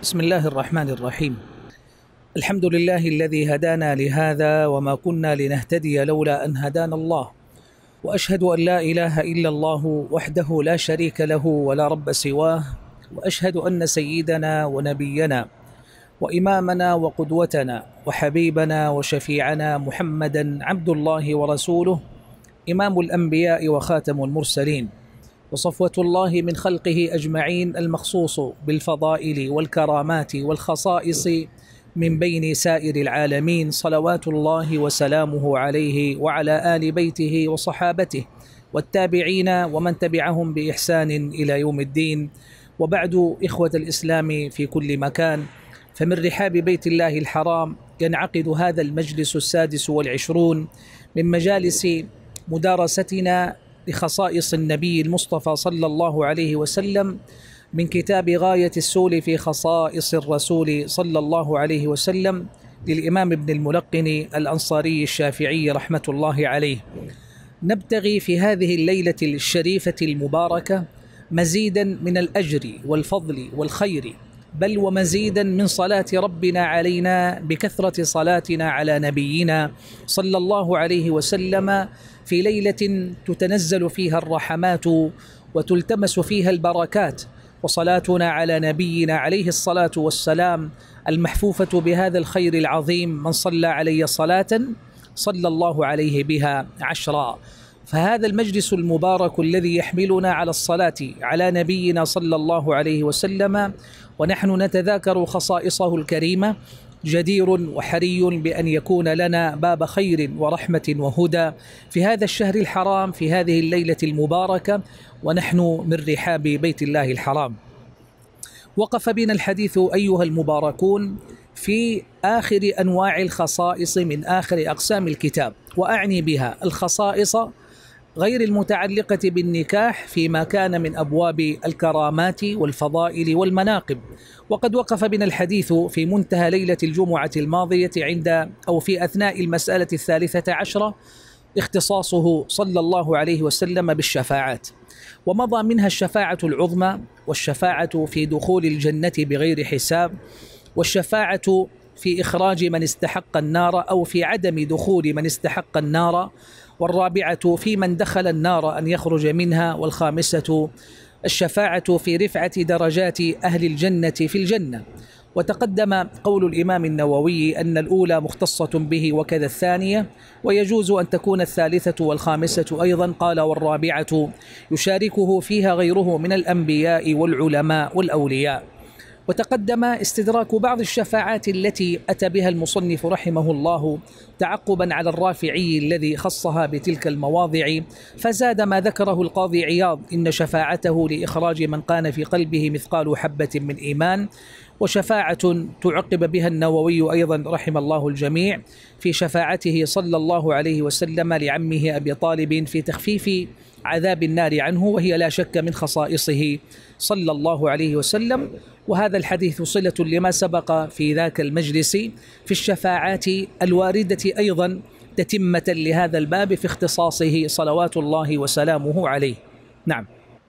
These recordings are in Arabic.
بسم الله الرحمن الرحيم. الحمد لله الذي هدانا لهذا وما كنا لنهتدي لولا أن هدانا الله. وأشهد أن لا إله إلا الله وحده لا شريك له ولا رب سواه. وأشهد أن سيدنا ونبينا وإمامنا وقدوتنا وحبيبنا وشفيعنا محمدا عبد الله ورسوله إمام الأنبياء وخاتم المرسلين. وصفوة الله من خلقه أجمعين المخصوص بالفضائل والكرامات والخصائص من بين سائر العالمين صلوات الله وسلامه عليه وعلى آل بيته وصحابته والتابعين ومن تبعهم بإحسان إلى يوم الدين. وبعد إخوة الإسلام في كل مكان فمن رحاب بيت الله الحرام ينعقد هذا المجلس السادس والعشرون من مجالس مدارستنا لخصائص النبي المصطفى صلى الله عليه وسلم من كتاب غاية السول في خصائص الرسول صلى الله عليه وسلم للإمام ابن الملقن الأنصاري الشافعي رحمة الله عليه. نبتغي في هذه الليلة الشريفة المباركة مزيدا من الأجر والفضل والخير بل ومزيدا من صلاة ربنا علينا بكثرة صلاتنا على نبينا صلى الله عليه وسلم في ليلة تتنزل فيها الرحمات وتلتمس فيها البركات. وصلاتنا على نبينا عليه الصلاة والسلام المحفوفة بهذا الخير العظيم من صلى علي صلاة صلى الله عليه بها عشرا. فهذا المجلس المبارك الذي يحملنا على الصلاة على نبينا صلى الله عليه وسلم ونحن نتذاكر خصائصه الكريمة جدير وحري بأن يكون لنا باب خير ورحمة وهدى في هذا الشهر الحرام في هذه الليلة المباركة ونحن من رحاب بيت الله الحرام. وقف بنا الحديث أيها المباركون في آخر أنواع الخصائص من آخر أقسام الكتاب وأعني بها الخصائص غير المتعلقة بالنكاح فيما كان من أبواب الكرامات والفضائل والمناقب. وقد وقف بنا الحديث في منتهى ليلة الجمعة الماضية عند أو في أثناء المسألة الثالثة عشرة اختصاصه صلى الله عليه وسلم بالشفاعات. ومضى منها الشفاعة العظمى والشفاعة في دخول الجنة بغير حساب والشفاعة في إخراج من استحق النار أو في عدم دخول من استحق النار والرابعة في من دخل النار أن يخرج منها والخامسة الشفاعة في رفعة درجات أهل الجنة في الجنة. وتقدم قول الإمام النووي أن الأولى مختصة به وكذا الثانية ويجوز أن تكون الثالثة والخامسة أيضا. قال والرابعة يشاركه فيها غيره من الأنبياء والعلماء والأولياء. وتقدم استدراك بعض الشفاعات التي أتى بها المصنف رحمه الله تعقبا على الرافعي الذي خصها بتلك المواضع فزاد ما ذكره القاضي عياض إن شفاعته لإخراج من كان في قلبه مثقال حبة من إيمان وشفاعة تعقب بها النووي أيضا رحم الله الجميع في شفاعته صلى الله عليه وسلم لعمه أبي طالب في تخفيف عذاب النار عنه وهي لا شك من خصائصه صلى الله عليه وسلم. وهذا الحديث صلة لما سبق في ذاك المجلس في الشفاعات الواردة أيضا تتمة لهذا الباب في اختصاصه صلوات الله وسلامه عليه. نعم.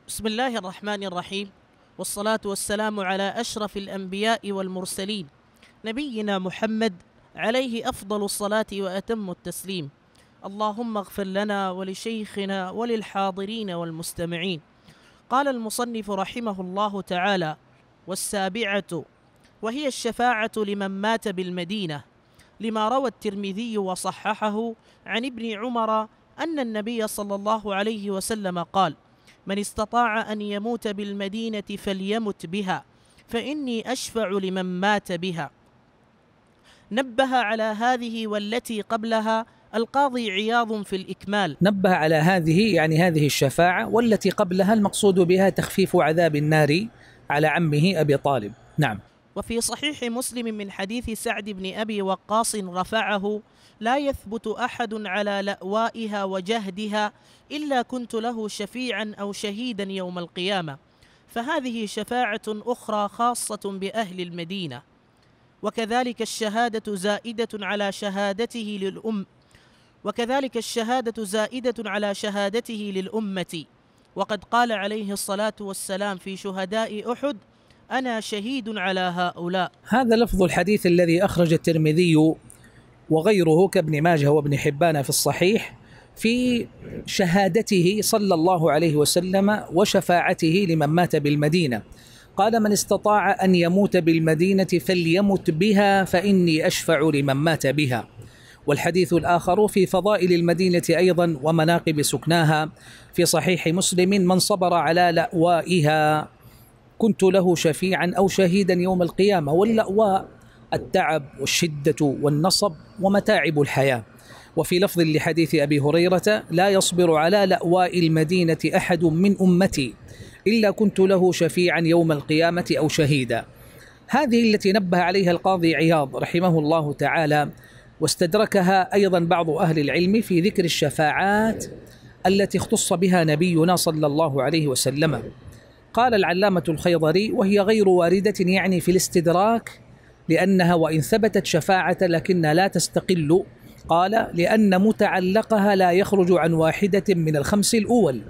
بسم الله الرحمن الرحيم. والصلاة والسلام على أشرف الأنبياء والمرسلين نبينا محمد عليه أفضل الصلاة وأتم التسليم. اللهم اغفر لنا ولشيخنا وللحاضرين والمستمعين. قال المصنف رحمه الله تعالى والسابعة وهي الشفاعة لمن مات بالمدينة. لما روى الترمذي وصححه عن ابن عمر أن النبي صلى الله عليه وسلم قال من استطاع أن يموت بالمدينة فليمت بها فإني أشفع لمن مات بها. نبه على هذه والتي قبلها القاضي عياض في الإكمال. نبه على هذه يعني هذه الشفاعة والتي قبلها المقصود بها تخفيف عذاب النار على عمه أبي طالب. نعم. وفي صحيح مسلم من حديث سعد بن أبي وقاص رفعه لا يثبت أحد على لأوائها وجهدها إلا كنت له شفيعا أو شهيدا يوم القيامة. فهذه شفاعة أخرى خاصة بأهل المدينة. وكذلك الشهادة زائدة على شهادته للأم وكذلك الشهادة زائدة على شهادته للأمة. وقد قال عليه الصلاة والسلام في شهداء أحد أنا شهيد على هؤلاء. هذا لفظ الحديث الذي أخرج الترمذي وغيره كابن ماجه وابن حبان في الصحيح في شهادته صلى الله عليه وسلم وشفاعته لمن مات بالمدينة. قال من استطاع أن يموت بالمدينة فليمت بها فإني أشفع لمن مات بها. والحديث الآخر في فضائل المدينة أيضا ومناقب سكناها. في صحيح مسلم من صبر على لأوائها كنت له شفيعا أو شهيدا يوم القيامة. واللأواء التعب والشدة والنصب ومتاعب الحياة. وفي لفظ لحديث أبي هريرة لا يصبر على لأواء المدينة أحد من أمتي إلا كنت له شفيعا يوم القيامة أو شهيدا. هذه التي نبه عليها القاضي عياض رحمه الله تعالى واستدركها أيضا بعض أهل العلم في ذكر الشفاعات التي اختص بها نبينا صلى الله عليه وسلم. قال العلامة الخيضري وهي غير واردة يعني في الاستدراك لأنها وإن ثبتت شفاعة لكنها لا تستقل. قال لأن متعلقها لا يخرج عن واحدة من الخمس الأول.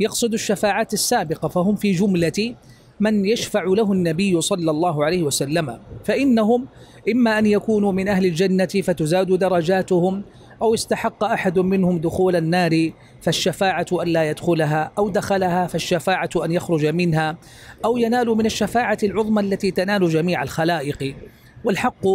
يقصد الشفاعات السابقة فهم في جملة من يشفع له النبي صلى الله عليه وسلم. فإنهم إما أن يكونوا من أهل الجنة فتزاد درجاتهم أو استحق أحد منهم دخول النار فالشفاعة أن لا يدخلها أو دخلها فالشفاعة أن يخرج منها أو ينال من الشفاعة العظمى التي تنال جميع الخلائق. والحق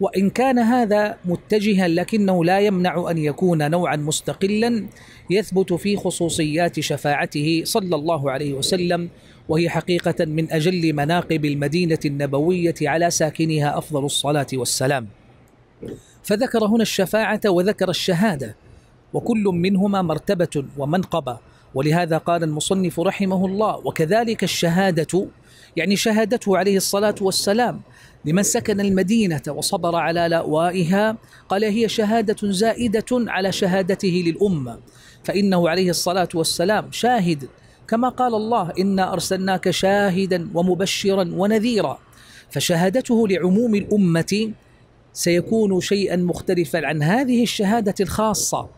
وإن كان هذا متجها لكنه لا يمنع أن يكون نوعا مستقلا يثبت في خصوصيات شفاعته صلى الله عليه وسلم وهي حقيقة من أجل مناقب المدينة النبوية على ساكنها أفضل الصلاة والسلام. فذكر هنا الشفاعة وذكر الشهادة وكل منهما مرتبة ومنقبة. ولهذا قال المصنف رحمه الله وكذلك الشهادة يعني شهادته عليه الصلاة والسلام لمن سكن المدينة وصبر على لأوائها قال هي شهادة زائدة على شهادته للأمة فإنه عليه الصلاة والسلام شاهد كما قال الله إنا أرسلناك شاهدا ومبشرا ونذيرا فشهادته لعموم الأمة سيكون شيئا مختلفا عن هذه الشهادة الخاصة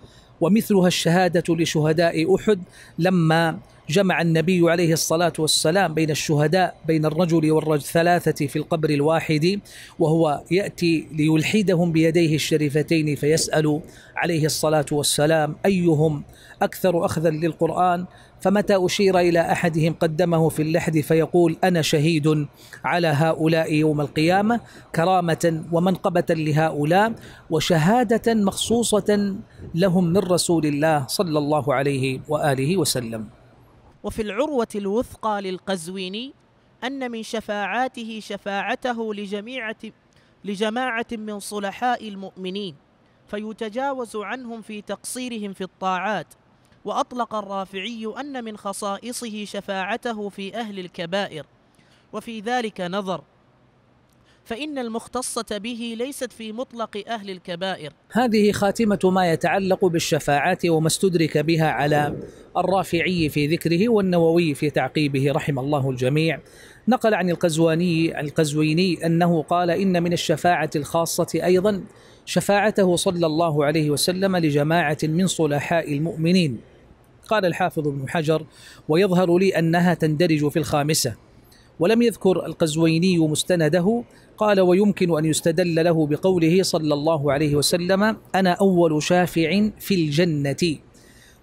ومثلها الشهادة لشهداء أحد لما جمع النبي عليه الصلاة والسلام بين الشهداء بين الرجل والرجل ثلاثة في القبر الواحد وهو يأتي ليلحدهم بيديه الشريفتين فيسأل عليه الصلاة والسلام أيهم أكثر أخذا للقرآن؟ فمتى أشير إلى أحدهم قدمه في اللحد فيقول أنا شهيد على هؤلاء يوم القيامة كرامة ومنقبة لهؤلاء وشهادة مخصوصة لهم من رسول الله صلى الله عليه وآله وسلم. وفي العروة الوثقى للقزويني أن من شفاعاته شفاعته لجميعة لجماعة من صلحاء المؤمنين فيتجاوز عنهم في تقصيرهم في الطاعات وأطلق الرافعي أن من خصائصه شفاعته في أهل الكبائر. وفي ذلك نظر فإن المختصة به ليست في مطلق أهل الكبائر. هذه خاتمة ما يتعلق بالشفاعات وما استدرك بها على الرافعي في ذكره والنووي في تعقيبه رحم الله الجميع. نقل عن القزواني القزويني أنه قال إن من الشفاعة الخاصة أيضا شفاعته صلى الله عليه وسلم لجماعة من صلحاء المؤمنين. قال الحافظ ابن حجر ويظهر لي أنها تندرج في الخامسة. ولم يذكر القزويني مستنده قال ويمكن أن يستدل له بقوله صلى الله عليه وسلم أنا أول شافع في الجنة.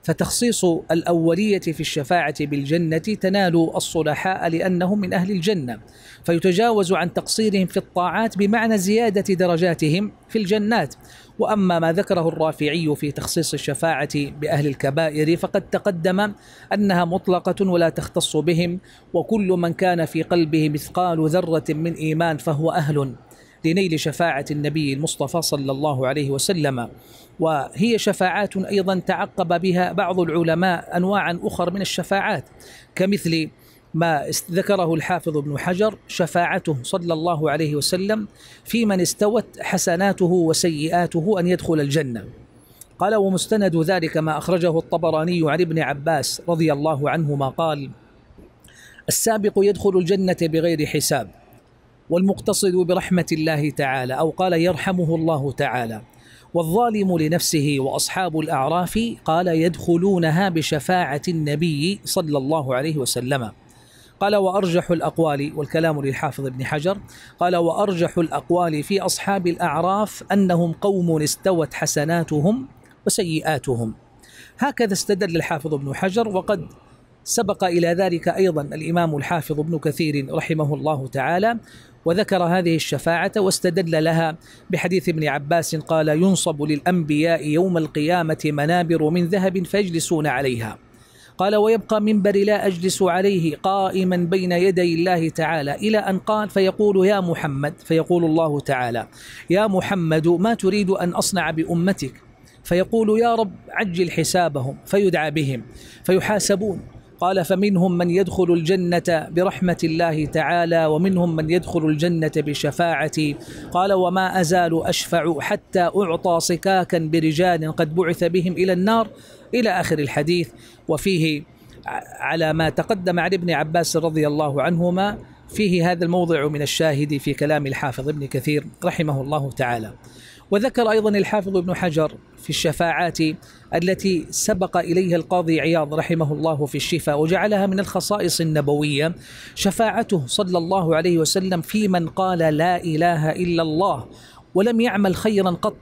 فتخصيص الأولية في الشفاعة بالجنة تنال الصلحاء لأنهم من أهل الجنة. فيتجاوز عن تقصيرهم في الطاعات بمعنى زيادة درجاتهم في الجنات. وأما ما ذكره الرافعي في تخصيص الشفاعة بأهل الكبائر فقد تقدم أنها مطلقة ولا تختص بهم وكل من كان في قلبه مثقال ذرة من إيمان فهو أهل لنيل شفاعة النبي المصطفى صلى الله عليه وسلم. وهي شفاعات أيضا تعقب بها بعض العلماء انواعا اخر من الشفاعات كمثل ما ذكره الحافظ ابن حجر شفاعته صلى الله عليه وسلم في من استوت حسناته وسيئاته أن يدخل الجنة. قال ومستند ذلك ما أخرجه الطبراني عن ابن عباس رضي الله عنهما قال السابق يدخل الجنة بغير حساب والمقتصد برحمة الله تعالى أو قال يرحمه الله تعالى والظالم لنفسه وأصحاب الأعراف قال يدخلونها بشفاعة النبي صلى الله عليه وسلم. قال وأرجح الأقوال والكلام للحافظ ابن حجر قال وأرجح الأقوال في أصحاب الأعراف أنهم قوم استوت حسناتهم وسيئاتهم. هكذا استدل الحافظ ابن حجر وقد سبق إلى ذلك أيضا الإمام الحافظ ابن كثير رحمه الله تعالى وذكر هذه الشفاعة واستدل لها بحديث ابن عباس قال ينصب للأنبياء يوم القيامة منابر من ذهب فيجلسون عليها. قال ويبقى منبر لا أجلس عليه قائما بين يدي الله تعالى. إلى أن قال فيقول يا محمد فيقول الله تعالى يا محمد ما تريد أن أصنع بأمتك؟ فيقول يا رب عجل حسابهم فيدعى بهم فيحاسبون. قال فمنهم من يدخل الجنة برحمة الله تعالى ومنهم من يدخل الجنة بشفاعتي. قال وما أزال أشفع حتى أعطى صكاكا برجال قد بعث بهم إلى النار إلى آخر الحديث. وفيه على ما تقدم عن ابن عباس رضي الله عنهما فيه هذا الموضع من الشاهد في كلام الحافظ ابن كثير رحمه الله تعالى. وذكر أيضا الحافظ ابن حجر في الشفاعات التي سبق إليها القاضي عياض رحمه الله في الشفاء وجعلها من الخصائص النبوية. شفاعته صلى الله عليه وسلم في من قال لا إله إلا الله ولم يعمل خيرا قط.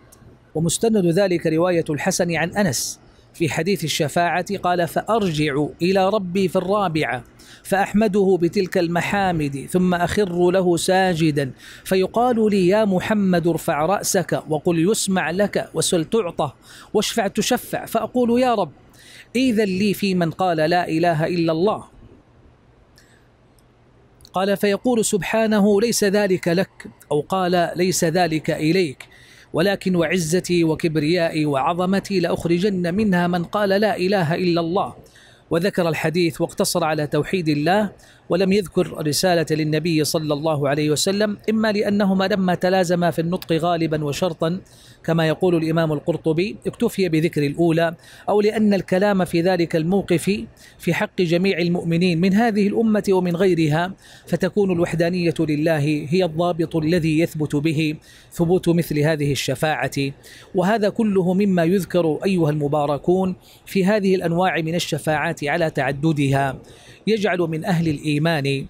ومستند ذلك رواية الحسن عن أنس. في حديث الشفاعة قال فأرجع إلى ربي في الرابعة فأحمده بتلك المحامد ثم أخر له ساجدا فيقال لي يا محمد ارفع رأسك وقل يسمع لك وسل تعطى واشفع تشفع فأقول يا رب إذا لي في من قال لا إله إلا الله. قال فيقول سبحانه ليس ذلك لك أو قال ليس ذلك إليك. ولكن وعزتي وكبريائي وعظمتي لأخرجن منها من قال لا إله إلا الله. وذكر الحديث واقتصر على توحيد الله ولم يذكر رسالة للنبي صلى الله عليه وسلم إما لأنهما لما تلازما في النطق غالبا وشرطا كما يقول الإمام القرطبي اكتفي بذكر الأولى أو لأن الكلام في ذلك الموقف في حق جميع المؤمنين من هذه الأمة ومن غيرها فتكون الوحدانية لله هي الضابط الذي يثبت به ثبوت مثل هذه الشفاعة. وهذا كله مما يذكر أيها المباركون في هذه الأنواع من الشفاعات على تعددها. يجعل من أهل الإيمان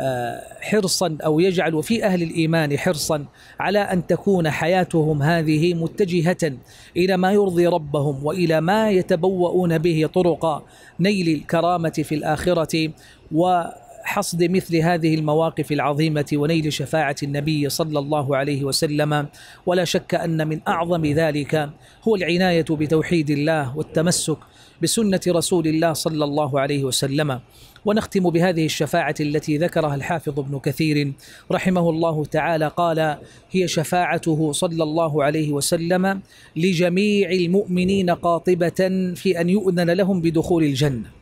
آه، حرصا أو يجعل في أهل الإيمان حرصا على أن تكون حياتهم هذه متجهة إلى ما يرضي ربهم وإلى ما يتبوؤون به طرق نيل الكرامة في الآخرة وحصد مثل هذه المواقف العظيمة ونيل شفاعة النبي صلى الله عليه وسلم. ولا شك أن من أعظم ذلك هو العناية بتوحيد الله والتمسك بسنة رسول الله صلى الله عليه وسلم. ونختم بهذه الشفاعة التي ذكرها الحافظ ابن كثير رحمه الله تعالى. قال هي شفاعته صلى الله عليه وسلم لجميع المؤمنين قاطبة في أن يؤذن لهم بدخول الجنة.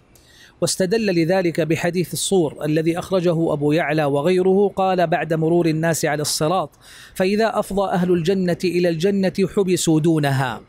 واستدل لذلك بحديث الصور الذي أخرجه أبو يعلى وغيره. قال بعد مرور الناس على الصراط فإذا أفضى أهل الجنة إلى الجنة حبسوا دونها.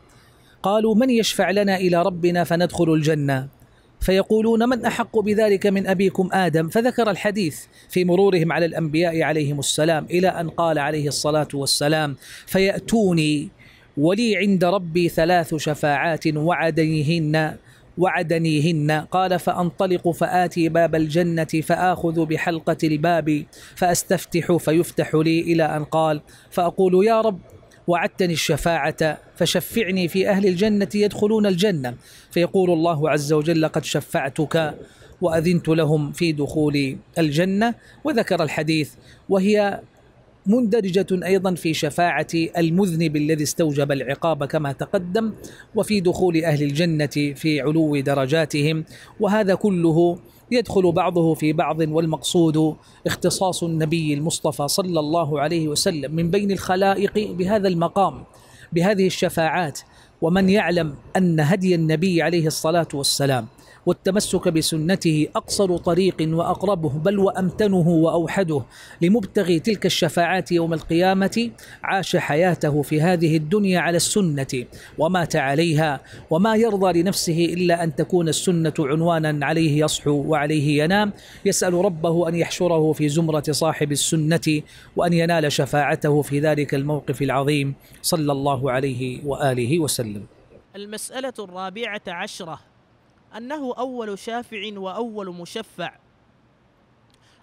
قالوا من يشفع لنا إلى ربنا فندخل الجنة؟ فيقولون من أحق بذلك من أبيكم آدم؟ فذكر الحديث في مرورهم على الأنبياء عليهم السلام إلى أن قال عليه الصلاة والسلام فيأتوني ولي عند ربي ثلاث شفاعات وعدنيهن وعدنيهن. قال فأنطلق فآتي باب الجنة فآخذ بحلقة الباب فأستفتح فيفتح لي إلى أن قال فأقول يا رب وعدتني الشفاعة فشفعني في أهل الجنة يدخلون الجنة. فيقول الله عز وجل قد شفعتك وأذنت لهم في دخول الجنة وذكر الحديث وهي مندرجة أيضا في شفاعة المذنب الذي استوجب العقاب كما تقدم وفي دخول أهل الجنة في علو درجاتهم. وهذا كله يدخل بعضه في بعض والمقصود اختصاص النبي المصطفى صلى الله عليه وسلم من بين الخلائق بهذا المقام بهذه الشفاعات. ومن يعلم أن هدي النبي عليه الصلاة والسلام والتمسك بسنته أقصر طريق وأقربه بل وأمتنه وأوحده. لمبتغي تلك الشفاعات يوم القيامة عاش حياته في هذه الدنيا على السنة ومات عليها. وما يرضى لنفسه إلا أن تكون السنة عنوانا عليه يصحو وعليه ينام. يسأل ربه أن يحشره في زمرة صاحب السنة وأن ينال شفاعته في ذلك الموقف العظيم. صلى الله عليه وآله وسلم. المسألة الرابعة عشرة. أنه أول شافع وأول مشفع.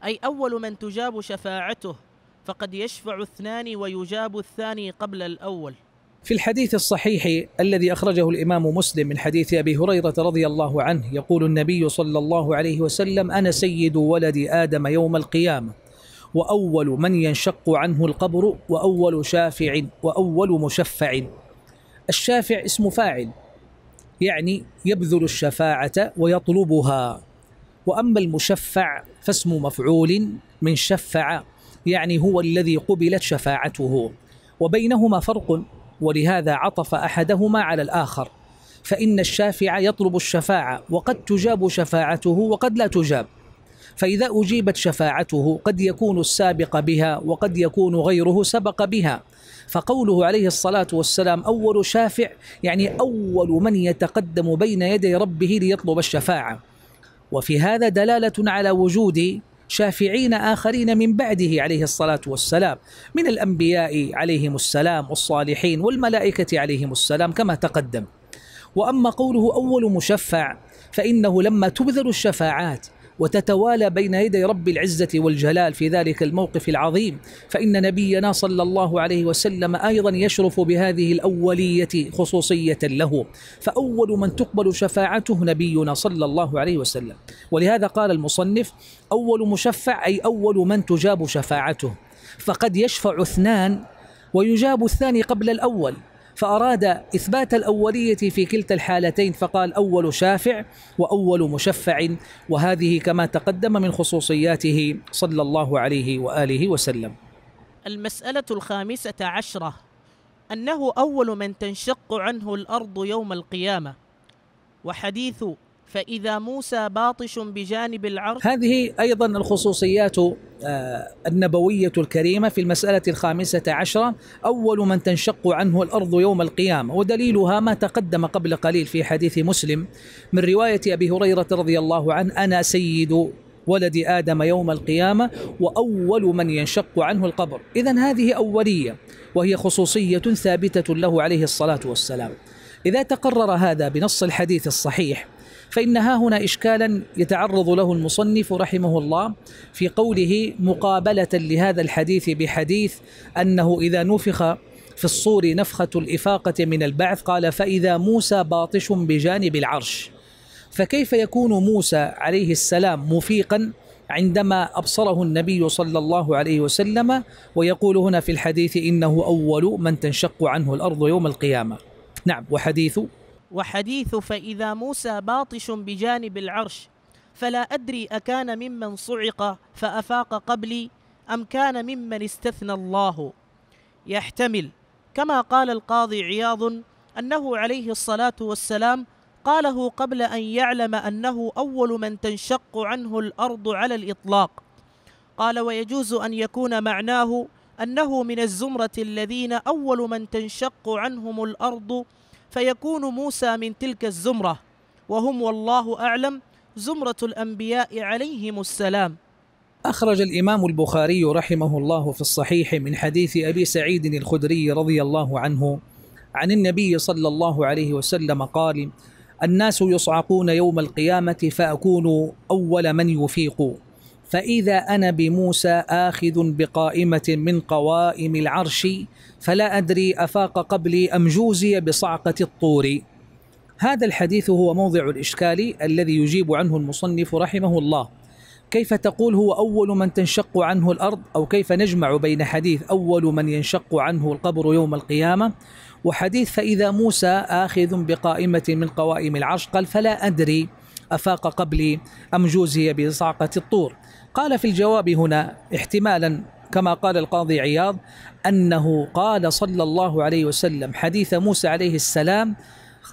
أي أول من تجاب شفاعته فقد يشفع اثنان ويجاب الثاني قبل الأول. في الحديث الصحيح الذي أخرجه الإمام مسلم من حديث أبي هريرة رضي الله عنه يقول النبي صلى الله عليه وسلم أنا سيد ولد آدم يوم القيامة وأول من ينشق عنه القبر وأول شافع وأول مشفع. الشافع اسم فاعل. يعني يبذل الشفاعة ويطلبها. وأما المشفع فاسم مفعول من شفع يعني هو الذي قبلت شفاعته. وبينهما فرق ولهذا عطف أحدهما على الآخر. فإن الشافع يطلب الشفاعة وقد تجاب شفاعته وقد لا تجاب. فإذا أجيبت شفاعته قد يكون السابق بها وقد يكون غيره سبق بها. فقوله عليه الصلاة والسلام أول شافع يعني أول من يتقدم بين يدي ربه ليطلب الشفاعة. وفي هذا دلالة على وجود شافعين آخرين من بعده عليه الصلاة والسلام من الأنبياء عليهم السلام والصالحين والملائكة عليهم السلام كما تقدم. وأما قوله أول مشفع فإنه لما تبذل الشفاعات وتتوالى بين يدي رب العزة والجلال في ذلك الموقف العظيم. فإن نبينا صلى الله عليه وسلم أيضا يشرف بهذه الأولية خصوصية له. فأول من تقبل شفاعته نبينا صلى الله عليه وسلم. ولهذا قال المصنف أول مشفع أي أول من تجاب شفاعته. فقد يشفع اثنان ويجاب الثاني قبل الأول. فأراد إثبات الأولية في كلتا الحالتين فقال أول شافع وأول مشفع وهذه كما تقدم من خصوصياته صلى الله عليه وآله وسلم. المسألة الخامسة عشرة أنه أول من تنشق عنه الأرض يوم القيامة وحديث فإذا موسى باطش بجانب العرش هذه أيضا الخصوصيات آه، النبوية الكريمة في المسألة الخامسة عشرة. أول من تنشق عنه الأرض يوم القيامة ودليلها ما تقدم قبل قليل في حديث مسلم من رواية أبي هريرة رضي الله عنه أنا سيد ولد آدم يوم القيامة وأول من ينشق عنه القبر. إذا هذه أولية وهي خصوصية ثابتة له عليه الصلاة والسلام. إذا تقرر هذا بنص الحديث الصحيح فإن ها هنا إشكالا يتعرض له المصنف رحمه الله في قوله مقابلة لهذا الحديث بحديث أنه إذا نفخ في الصور نفخة الإفاقة من البعث قال فإذا موسى باطش بجانب العرش. فكيف يكون موسى عليه السلام مفيقا عندما أبصره النبي صلى الله عليه وسلم ويقول هنا في الحديث إنه أول من تنشق عنه الأرض يوم القيامة؟ نعم وحديث وحديث فإذا موسى باطش بجانب العرش فلا أدري أكان ممن صعق فأفاق قبلي أم كان ممن استثنى الله. يحتمل كما قال القاضي عياض أنه عليه الصلاة والسلام قاله قبل أن يعلم أنه أول من تنشق عنه الأرض على الإطلاق. قال ويجوز أن يكون معناه أنه من الزمرة الذين أول من تنشق عنهم الأرض فيكون موسى من تلك الزمرة وهم والله أعلم زمرة الأنبياء عليهم السلام. أخرج الإمام البخاري رحمه الله في الصحيح من حديث أبي سعيد الخدري رضي الله عنه عن النبي صلى الله عليه وسلم قال الناس يصعقون يوم القيامة فأكون أول من يفيق فإذا أنا بموسى آخذ بقائمة من قوائم العرش فلا أدري أفاق قبلي أم جوزي بصعقة الطور. هذا الحديث هو موضع الإشكال الذي يجيب عنه المصنف رحمه الله. كيف تقول هو أول من تنشق عنه الأرض؟ أو كيف نجمع بين حديث أول من ينشق عنه القبر يوم القيامة وحديث فإذا موسى آخذ بقائمة من قوائم العرش؟ قال فلا أدري أفاق قبلي أم جوزي بصعقة الطور. قال في الجواب هنا احتمالا كما قال القاضي عياض أنه قال صلى الله عليه وسلم حديث موسى عليه السلام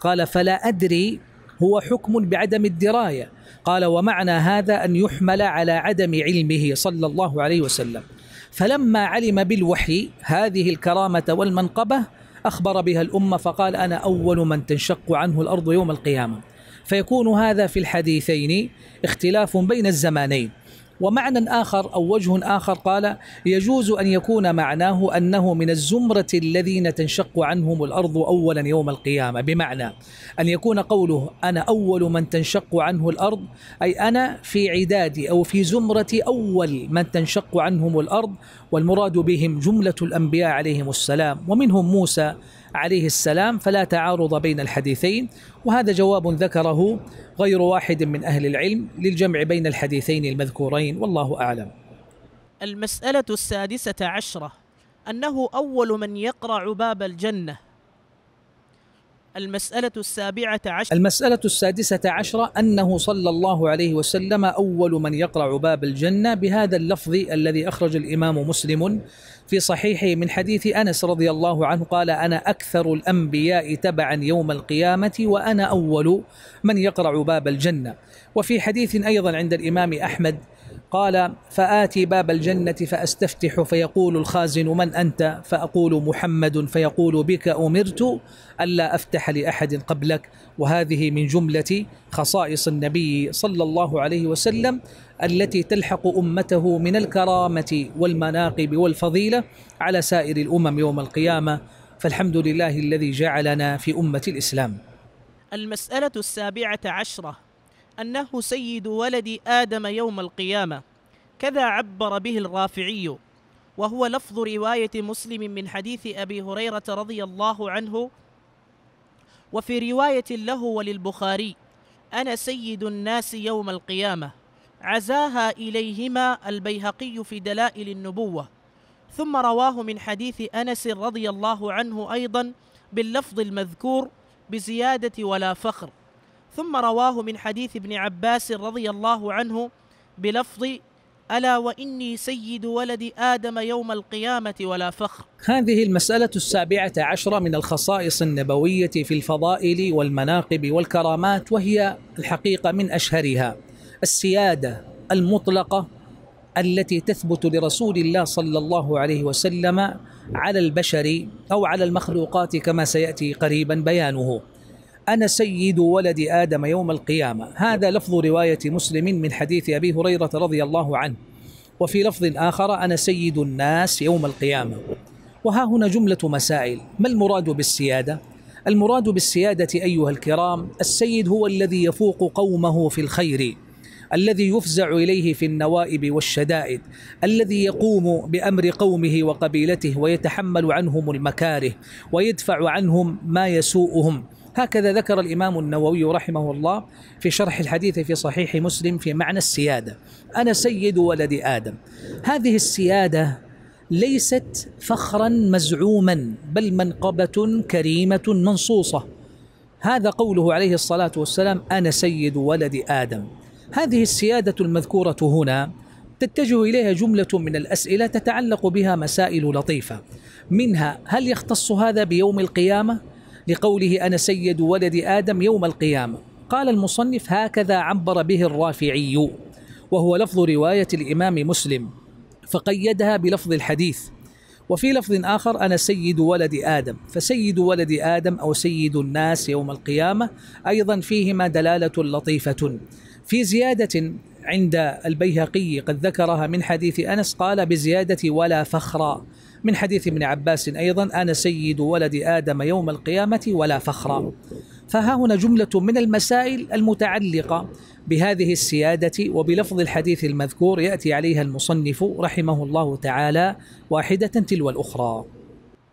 قال فلا أدري هو حكم بعدم الدراية. قال ومعنى هذا أن يحمل على عدم علمه صلى الله عليه وسلم. فلما علم بالوحي هذه الكرامة والمنقبة أخبر بها الأمة فقال أنا أول من تنشق عنه الأرض يوم القيامة. فيكون هذا في الحديثين اختلاف بين الزمانين. ومعنى آخر أو وجه آخر قال يجوز أن يكون معناه أنه من الزمرة الذين تنشق عنهم الأرض أولا يوم القيامة. بمعنى أن يكون قوله أنا أول من تنشق عنه الأرض أي أنا في عدادي أو في زمرة أول من تنشق عنهم الأرض والمراد بهم جملة الأنبياء عليهم السلام. ومنهم موسى عليه السلام فلا تعارض بين الحديثين. وهذا جواب ذكره غير واحد من أهل العلم للجمع بين الحديثين المذكورين والله أعلم. المسألة السادسة عشرة أنه أول من يقرع باب الجنة. المسألة السابعة عشرة المسألة السادسة عشرة أنه صلى الله عليه وسلم أول من يقرع باب الجنة بهذا اللفظ الذي أخرج الإمام مسلم في صحيحه من حديث أنس رضي الله عنه قال أنا أكثر الأنبياء تبعا يوم القيامة وأنا أول من يقرع باب الجنة وفي حديث أيضا عند الإمام أحمد قال فآتي باب الجنة فأستفتح فيقول الخازن من أنت؟ فأقول محمد. فيقول بك أمرت ألا أفتح لأحد قبلك. وهذه من جملة خصائص النبي صلى الله عليه وسلم التي تلحق أمته من الكرامة والمناقب والفضيلة على سائر الأمم يوم القيامة. فالحمد لله الذي جعلنا في أمة الإسلام. المسألة السابعة عشرة. أنه سيد ولد آدم يوم القيامة. كذا عبر به الرافعي. وهو لفظ رواية مسلم من حديث أبي هريرة رضي الله عنه. وفي رواية له وللبخاري أنا سيد الناس يوم القيامة. عزاها إليهما البيهقي في دلائل النبوة. ثم رواه من حديث أنس رضي الله عنه أيضا باللفظ المذكور بزيادة ولا فخر. ثم رواه من حديث ابن عباس رضي الله عنه بلفظ ألا وإني سيد ولد آدم يوم القيامة ولا فخر. هذه المسألة السابعة عشرة من الخصائص النبوية في الفضائل والمناقب والكرامات وهي الحقيقة من أشهرها. السيادة المطلقة التي تثبت لرسول الله صلى الله عليه وسلم على البشر أو على المخلوقات كما سيأتي قريبا بيانه. أنا سيد ولد آدم يوم القيامة. هذا لفظ رواية مسلم من حديث أبي هريرة رضي الله عنه. وفي لفظ آخر أنا سيد الناس يوم القيامة. وها هنا جملة مسائل. ما المراد بالسيادة؟ المراد بالسيادة أيها الكرام السيد هو الذي يفوق قومه في الخير الذي يفزع إليه في النوائب والشدائد الذي يقوم بأمر قومه وقبيلته ويتحمل عنهم المكاره ويدفع عنهم ما يسوءهم. هكذا ذكر الإمام النووي رحمه الله في شرح الحديث في صحيح مسلم في معنى السيادة. أنا سيد ولد آدم. هذه السيادة ليست فخرا مزعوما بل منقبة كريمة منصوصة. هذا قوله عليه الصلاة والسلام أنا سيد ولد آدم. هذه السيادة المذكورة هنا تتجه إليها جملة من الأسئلة تتعلق بها مسائل لطيفة. منها هل يختص هذا بيوم القيامة؟ لقوله أنا سيد ولد آدم يوم القيامة. قال المصنف هكذا عبر به الرافعي وهو لفظ رواية الإمام مسلم فقيدها بلفظ الحديث. وفي لفظ آخر أنا سيد ولد آدم فسيد ولد آدم أو سيد الناس يوم القيامة أيضا فيهما دلالة لطيفة. في زيادة عند البيهقي قد ذكرها من حديث أنس قال بزيادة ولا فخرا من حديث ابن عباس أيضا أنا سيد ولد آدم يوم القيامة ولا فخرا. فها هنا جملة من المسائل المتعلقة بهذه السيادة وبلفظ الحديث المذكور يأتي عليها المصنف رحمه الله تعالى واحدة تلو الأخرى.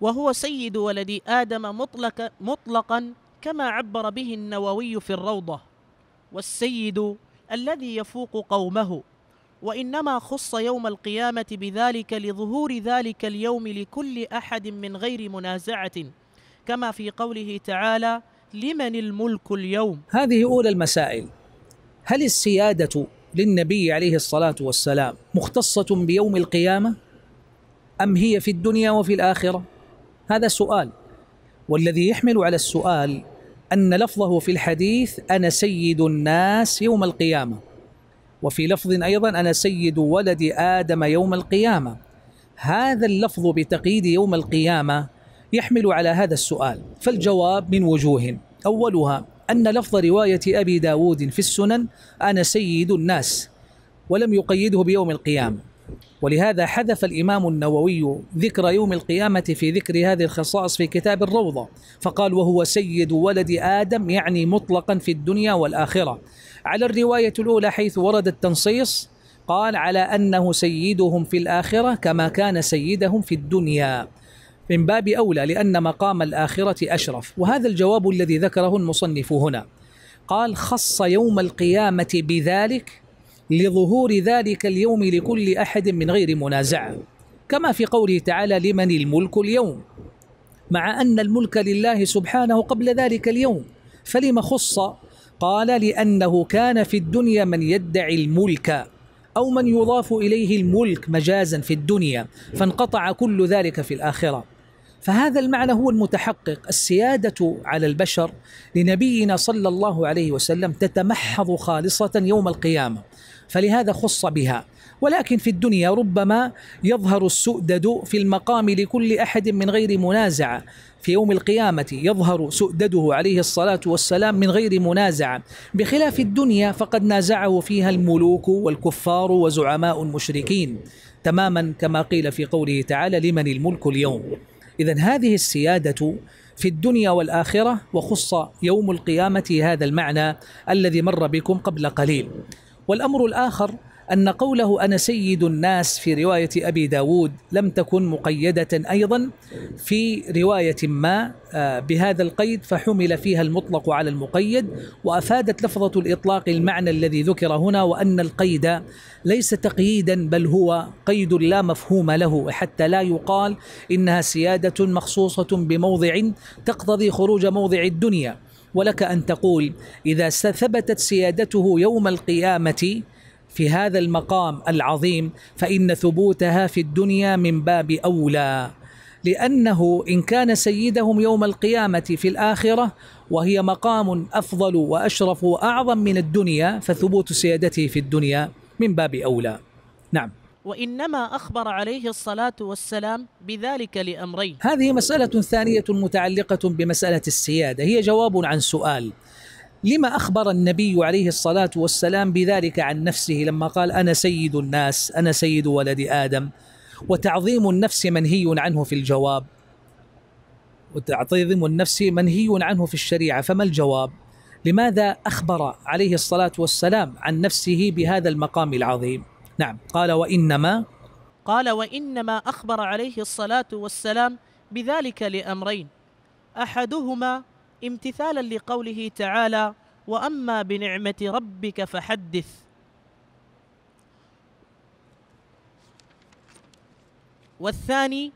وهو سيد ولد آدم مطلق مطلقا كما عبر به النووي في الروضة والسيد الذي يفوق قومه وإنما خص يوم القيامة بذلك لظهور ذلك اليوم لكل أحد من غير منازعة. كما في قوله تعالى لمن الملك اليوم؟ هذه أولى المسائل. هل السيادة للنبي عليه الصلاة والسلام مختصة بيوم القيامة؟ أم هي في الدنيا وفي الآخرة؟ هذا سؤال. والذي يحمل على السؤال أن لفظه في الحديث أنا سيد الناس يوم القيامة. وفي لفظ أيضا أنا سيد ولد آدم يوم القيامة. هذا اللفظ بتقييد يوم القيامة يحمل على هذا السؤال. فالجواب من وجوه. أولها أن لفظ رواية أبي داود في السنن أنا سيد الناس ولم يقيده بيوم القيامة. ولهذا حذف الإمام النووي ذكر يوم القيامة في ذكر هذه الخصائص في كتاب الروضة. فقال وهو سيد ولد آدم يعني مطلقا في الدنيا والآخرة. على الرواية الأولى حيث ورد التنصيص قال على أنه سيدهم في الآخرة كما كان سيدهم في الدنيا. من باب أولى لأن مقام الآخرة أشرف. وهذا الجواب الذي ذكره المصنف هنا. قال خص يوم القيامة بذلك لظهور ذلك اليوم لكل أحد من غير منازعة كما في قوله تعالى لمن الملك اليوم. مع أن الملك لله سبحانه قبل ذلك اليوم فلما خص قال لأنه كان في الدنيا من يدعي الملك أو من يضاف إليه الملك مجازا في الدنيا فانقطع كل ذلك في الآخرة. فهذا المعنى هو المتحقق السيادة على البشر لنبينا صلى الله عليه وسلم تتمحض خالصة يوم القيامة فلهذا خص بها. ولكن في الدنيا ربما يظهر السؤدد في المقام لكل أحد من غير منازعه في يوم القيامة يظهر سؤدده عليه الصلاة والسلام من غير منازعه بخلاف الدنيا فقد نازعه فيها الملوك والكفار وزعماء المشركين. تماما كما قيل في قوله تعالى لمن الملك اليوم اذا هذه السيادة في الدنيا والآخرة وخص يوم القيامة هذا المعنى الذي مر بكم قبل قليل. والأمر الآخر أن قوله أنا سيد الناس في رواية أبي داود لم تكن مقيدة أيضا في رواية ما آه، بهذا القيد فحمل فيها المطلق على المقيد وأفادت لفظة الإطلاق المعنى الذي ذكر هنا وأن القيد ليس تقييدا بل هو قيد لا مفهوم له حتى لا يقال إنها سيادة مخصوصة بموضع تقتضي خروج موضع الدنيا. ولك أن تقول إذا ثبتت سيادته يوم القيامة في هذا المقام العظيم فإن ثبوتها في الدنيا من باب أولى. لأنه إن كان سيدهم يوم القيامة في الآخرة وهي مقام أفضل وأشرف وأعظم من الدنيا فثبوت سيادته في الدنيا من باب أولى. نعم. وإنما أخبر عليه الصلاة والسلام بذلك لأمرين. هذه مسألة ثانية متعلقة بمسألة السيادة. هي جواب عن سؤال. لما أخبر النبي عليه الصلاة والسلام بذلك عن نفسه لما قال أنا سيد الناس أنا سيد ولد آدم. وتعظيم النفس منهي عنه في الجواب. وتعظيم النفس منهي عنه في الشريعة فما الجواب؟ لماذا أخبر عليه الصلاة والسلام عن نفسه بهذا المقام العظيم؟ نعم قال وإنما قال وإنما أخبر عليه الصلاة والسلام بذلك لأمرين. أحدهما امتثالا لقوله تعالى وأما بنعمة ربك فحدث. والثاني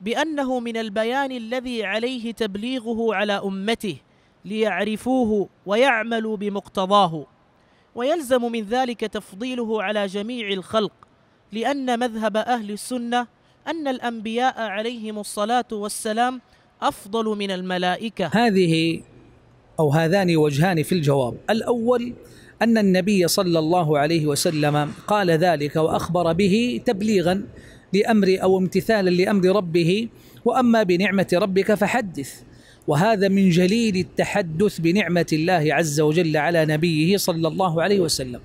بأنه من البيان الذي عليه تبليغه على أمته ليعرفوه ويعملوا بمقتضاه. ويلزم من ذلك تفضيله على جميع الخلق لأن مذهب أهل السنة أن الأنبياء عليهم الصلاة والسلام أفضل من الملائكة. هذه أو هذان وجهان في الجواب. الأول أن النبي صلى الله عليه وسلم قال ذلك وأخبر به تبليغا لأمر أو امتثالا لأمر ربه وأما بنعمة ربك فحدث. وهذا من جليل التحدث بنعمة الله عز وجل على نبيه صلى الله عليه وسلم.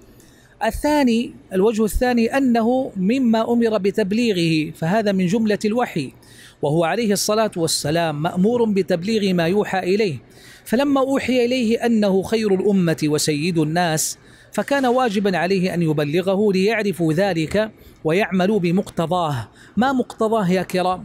الثاني الوجه الثاني أنه مما أمر بتبليغه فهذا من جملة الوحي. وهو عليه الصلاة والسلام مأمور بتبليغ ما يوحى إليه. فلما أوحي إليه أنه خير الأمة وسيد الناس فكان واجبا عليه أن يبلغه ليعرفوا ذلك ويعملوا بمقتضاه. ما مقتضاه يا كرام؟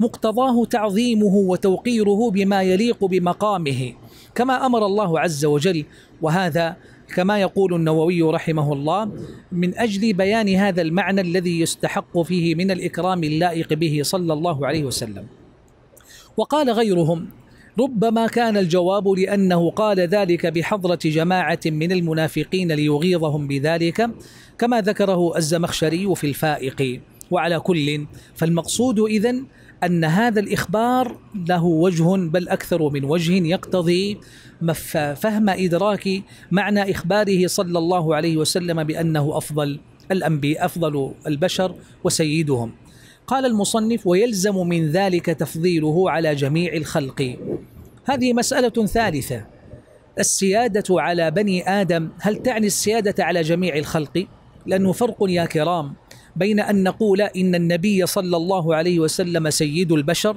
مقتضاه تعظيمه وتوقيره بما يليق بمقامه كما أمر الله عز وجل وهذا كما يقول النووي رحمه الله من أجل بيان هذا المعنى الذي يستحق فيه من الإكرام اللائق به صلى الله عليه وسلم. وقال غيرهم ربما كان الجواب لأنه قال ذلك بحضرة جماعة من المنافقين ليغيظهم بذلك كما ذكره الزمخشري في الفائق وعلى كل فالمقصود إذن أن هذا الإخبار له وجه بل أكثر من وجه يقتضي فهم إدراك معنى إخباره صلى الله عليه وسلم بأنه أفضل الأنبياء أفضل البشر وسيدهم. قال المصنف ويلزم من ذلك تفضيله على جميع الخلق. هذه مسألة ثالثة. السيادة على بني آدم هل تعني السيادة على جميع الخلق؟ لأنه فرق يا كرام. بين أن نقول إن النبي صلى الله عليه وسلم سيد البشر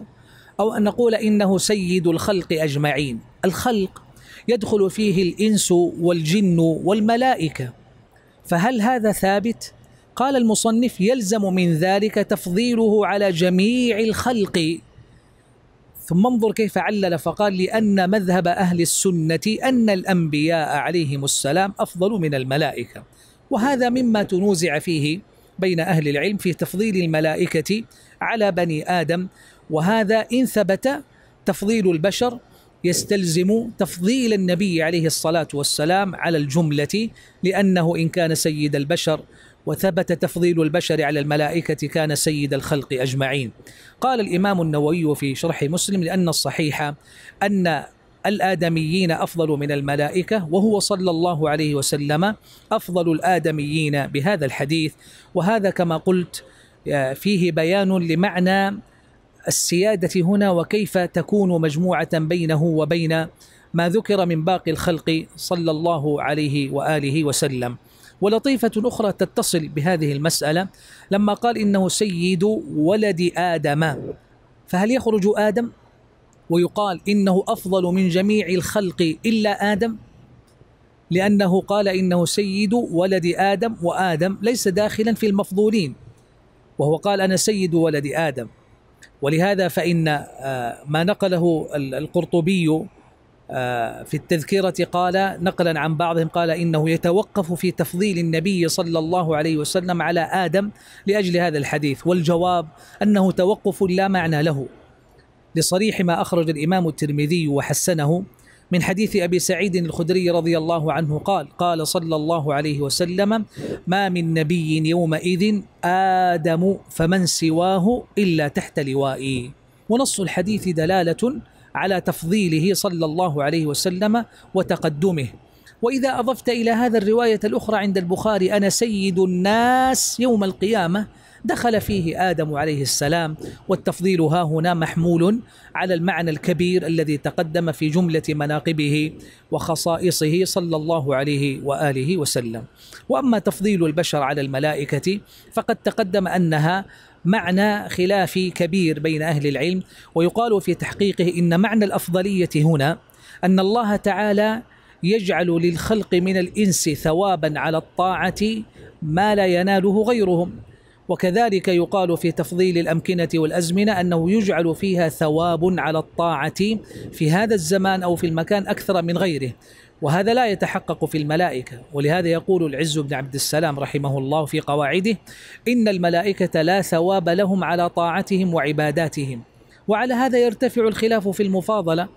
أو أن نقول إنه سيد الخلق أجمعين. الخلق يدخل فيه الإنس والجن والملائكة. فهل هذا ثابت؟ قال المصنف يلزم من ذلك تفضيله على جميع الخلق. ثم انظر كيف علل فقال لأن مذهب أهل السنة أن الأنبياء عليهم السلام أفضل من الملائكة. وهذا مما تنوزع فيه بين أهل العلم في تفضيل الملائكة على بني آدم وهذا إن ثبت تفضيل البشر يستلزم تفضيل النبي عليه الصلاة والسلام على الجملة لأنه إن كان سيد البشر وثبت تفضيل البشر على الملائكة كان سيد الخلق أجمعين. قال الإمام النووي في شرح مسلم لأن الصحيح أن الآدميين أفضل من الملائكة وهو صلى الله عليه وسلم أفضل الآدميين بهذا الحديث. وهذا كما قلت فيه بيان لمعنى السيادة هنا وكيف تكون مجموعة بينه وبين ما ذكر من باقي الخلق صلى الله عليه وآله وسلم. ولطيفة أخرى تتصل بهذه المسألة لما قال إنه سيد ولد آدم. فهل يخرج آدم؟ ويقال إنه أفضل من جميع الخلق إلا آدم لأنه قال إنه سيد ولد آدم وآدم ليس داخلا في المفضولين وهو قال أنا سيد ولد آدم. ولهذا فإن آه، ما نقله القرطبي آه، في التذكرة قال نقلا عن بعضهم قال إنه يتوقف في تفضيل النبي صلى الله عليه وسلم على آدم لأجل هذا الحديث والجواب أنه توقف لا معنى له. لصريح ما أخرج الإمام الترمذي وحسنه من حديث أبي سعيد الخدري رضي الله عنه قال قال صلى الله عليه وسلم ما من نبي يومئذ آدم فمن سواه إلا تحت لوائي. ونص الحديث دلالة على تفضيله صلى الله عليه وسلم وتقدمه. وإذا أضفت إلى هذا الرواية الأخرى عند البخاري أنا سيد الناس يوم القيامة دخل فيه آدم عليه السلام والتفضيل ها هنا محمول على المعنى الكبير الذي تقدم في جملة مناقبه وخصائصه صلى الله عليه وآله وسلم. وأما تفضيل البشر على الملائكة فقد تقدم أنها معنى خلافي كبير بين أهل العلم ويقال في تحقيقه إن معنى الأفضلية هنا أن الله تعالى يجعل للخلق من الإنس ثوابا على الطاعة ما لا يناله غيرهم. وكذلك يقال في تفضيل الأمكنة والأزمنة أنه يجعل فيها ثواب على الطاعة في هذا الزمان أو في المكان أكثر من غيره وهذا لا يتحقق في الملائكة. ولهذا يقول العز بن عبد السلام رحمه الله في قواعده إن الملائكة لا ثواب لهم على طاعتهم وعباداتهم. وعلى هذا يرتفع الخلاف في المفاضلة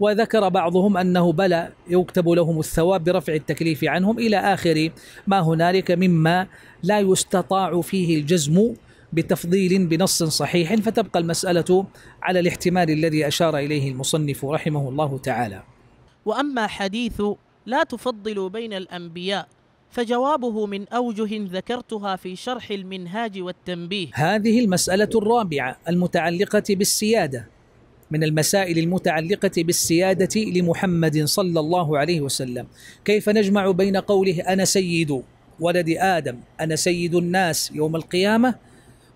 وذكر بعضهم أنه بلى يكتب لهم الثواب برفع التكليف عنهم إلى آخر ما هنالك مما لا يستطاع فيه الجزم بتفضيل بنص صحيح. فتبقى المسألة على الاحتمال الذي أشار إليه المصنف رحمه الله تعالى. وأما حديث لا تفضلوا بين الأنبياء فجوابه من أوجه ذكرتها في شرح المنهاج والتنبيه. هذه المسألة الرابعة المتعلقة بالسيادة. من المسائل المتعلقة بالسيادة لمحمد صلى الله عليه وسلم. كيف نجمع بين قوله أنا سيد ولد آدم أنا سيد الناس يوم القيامة؟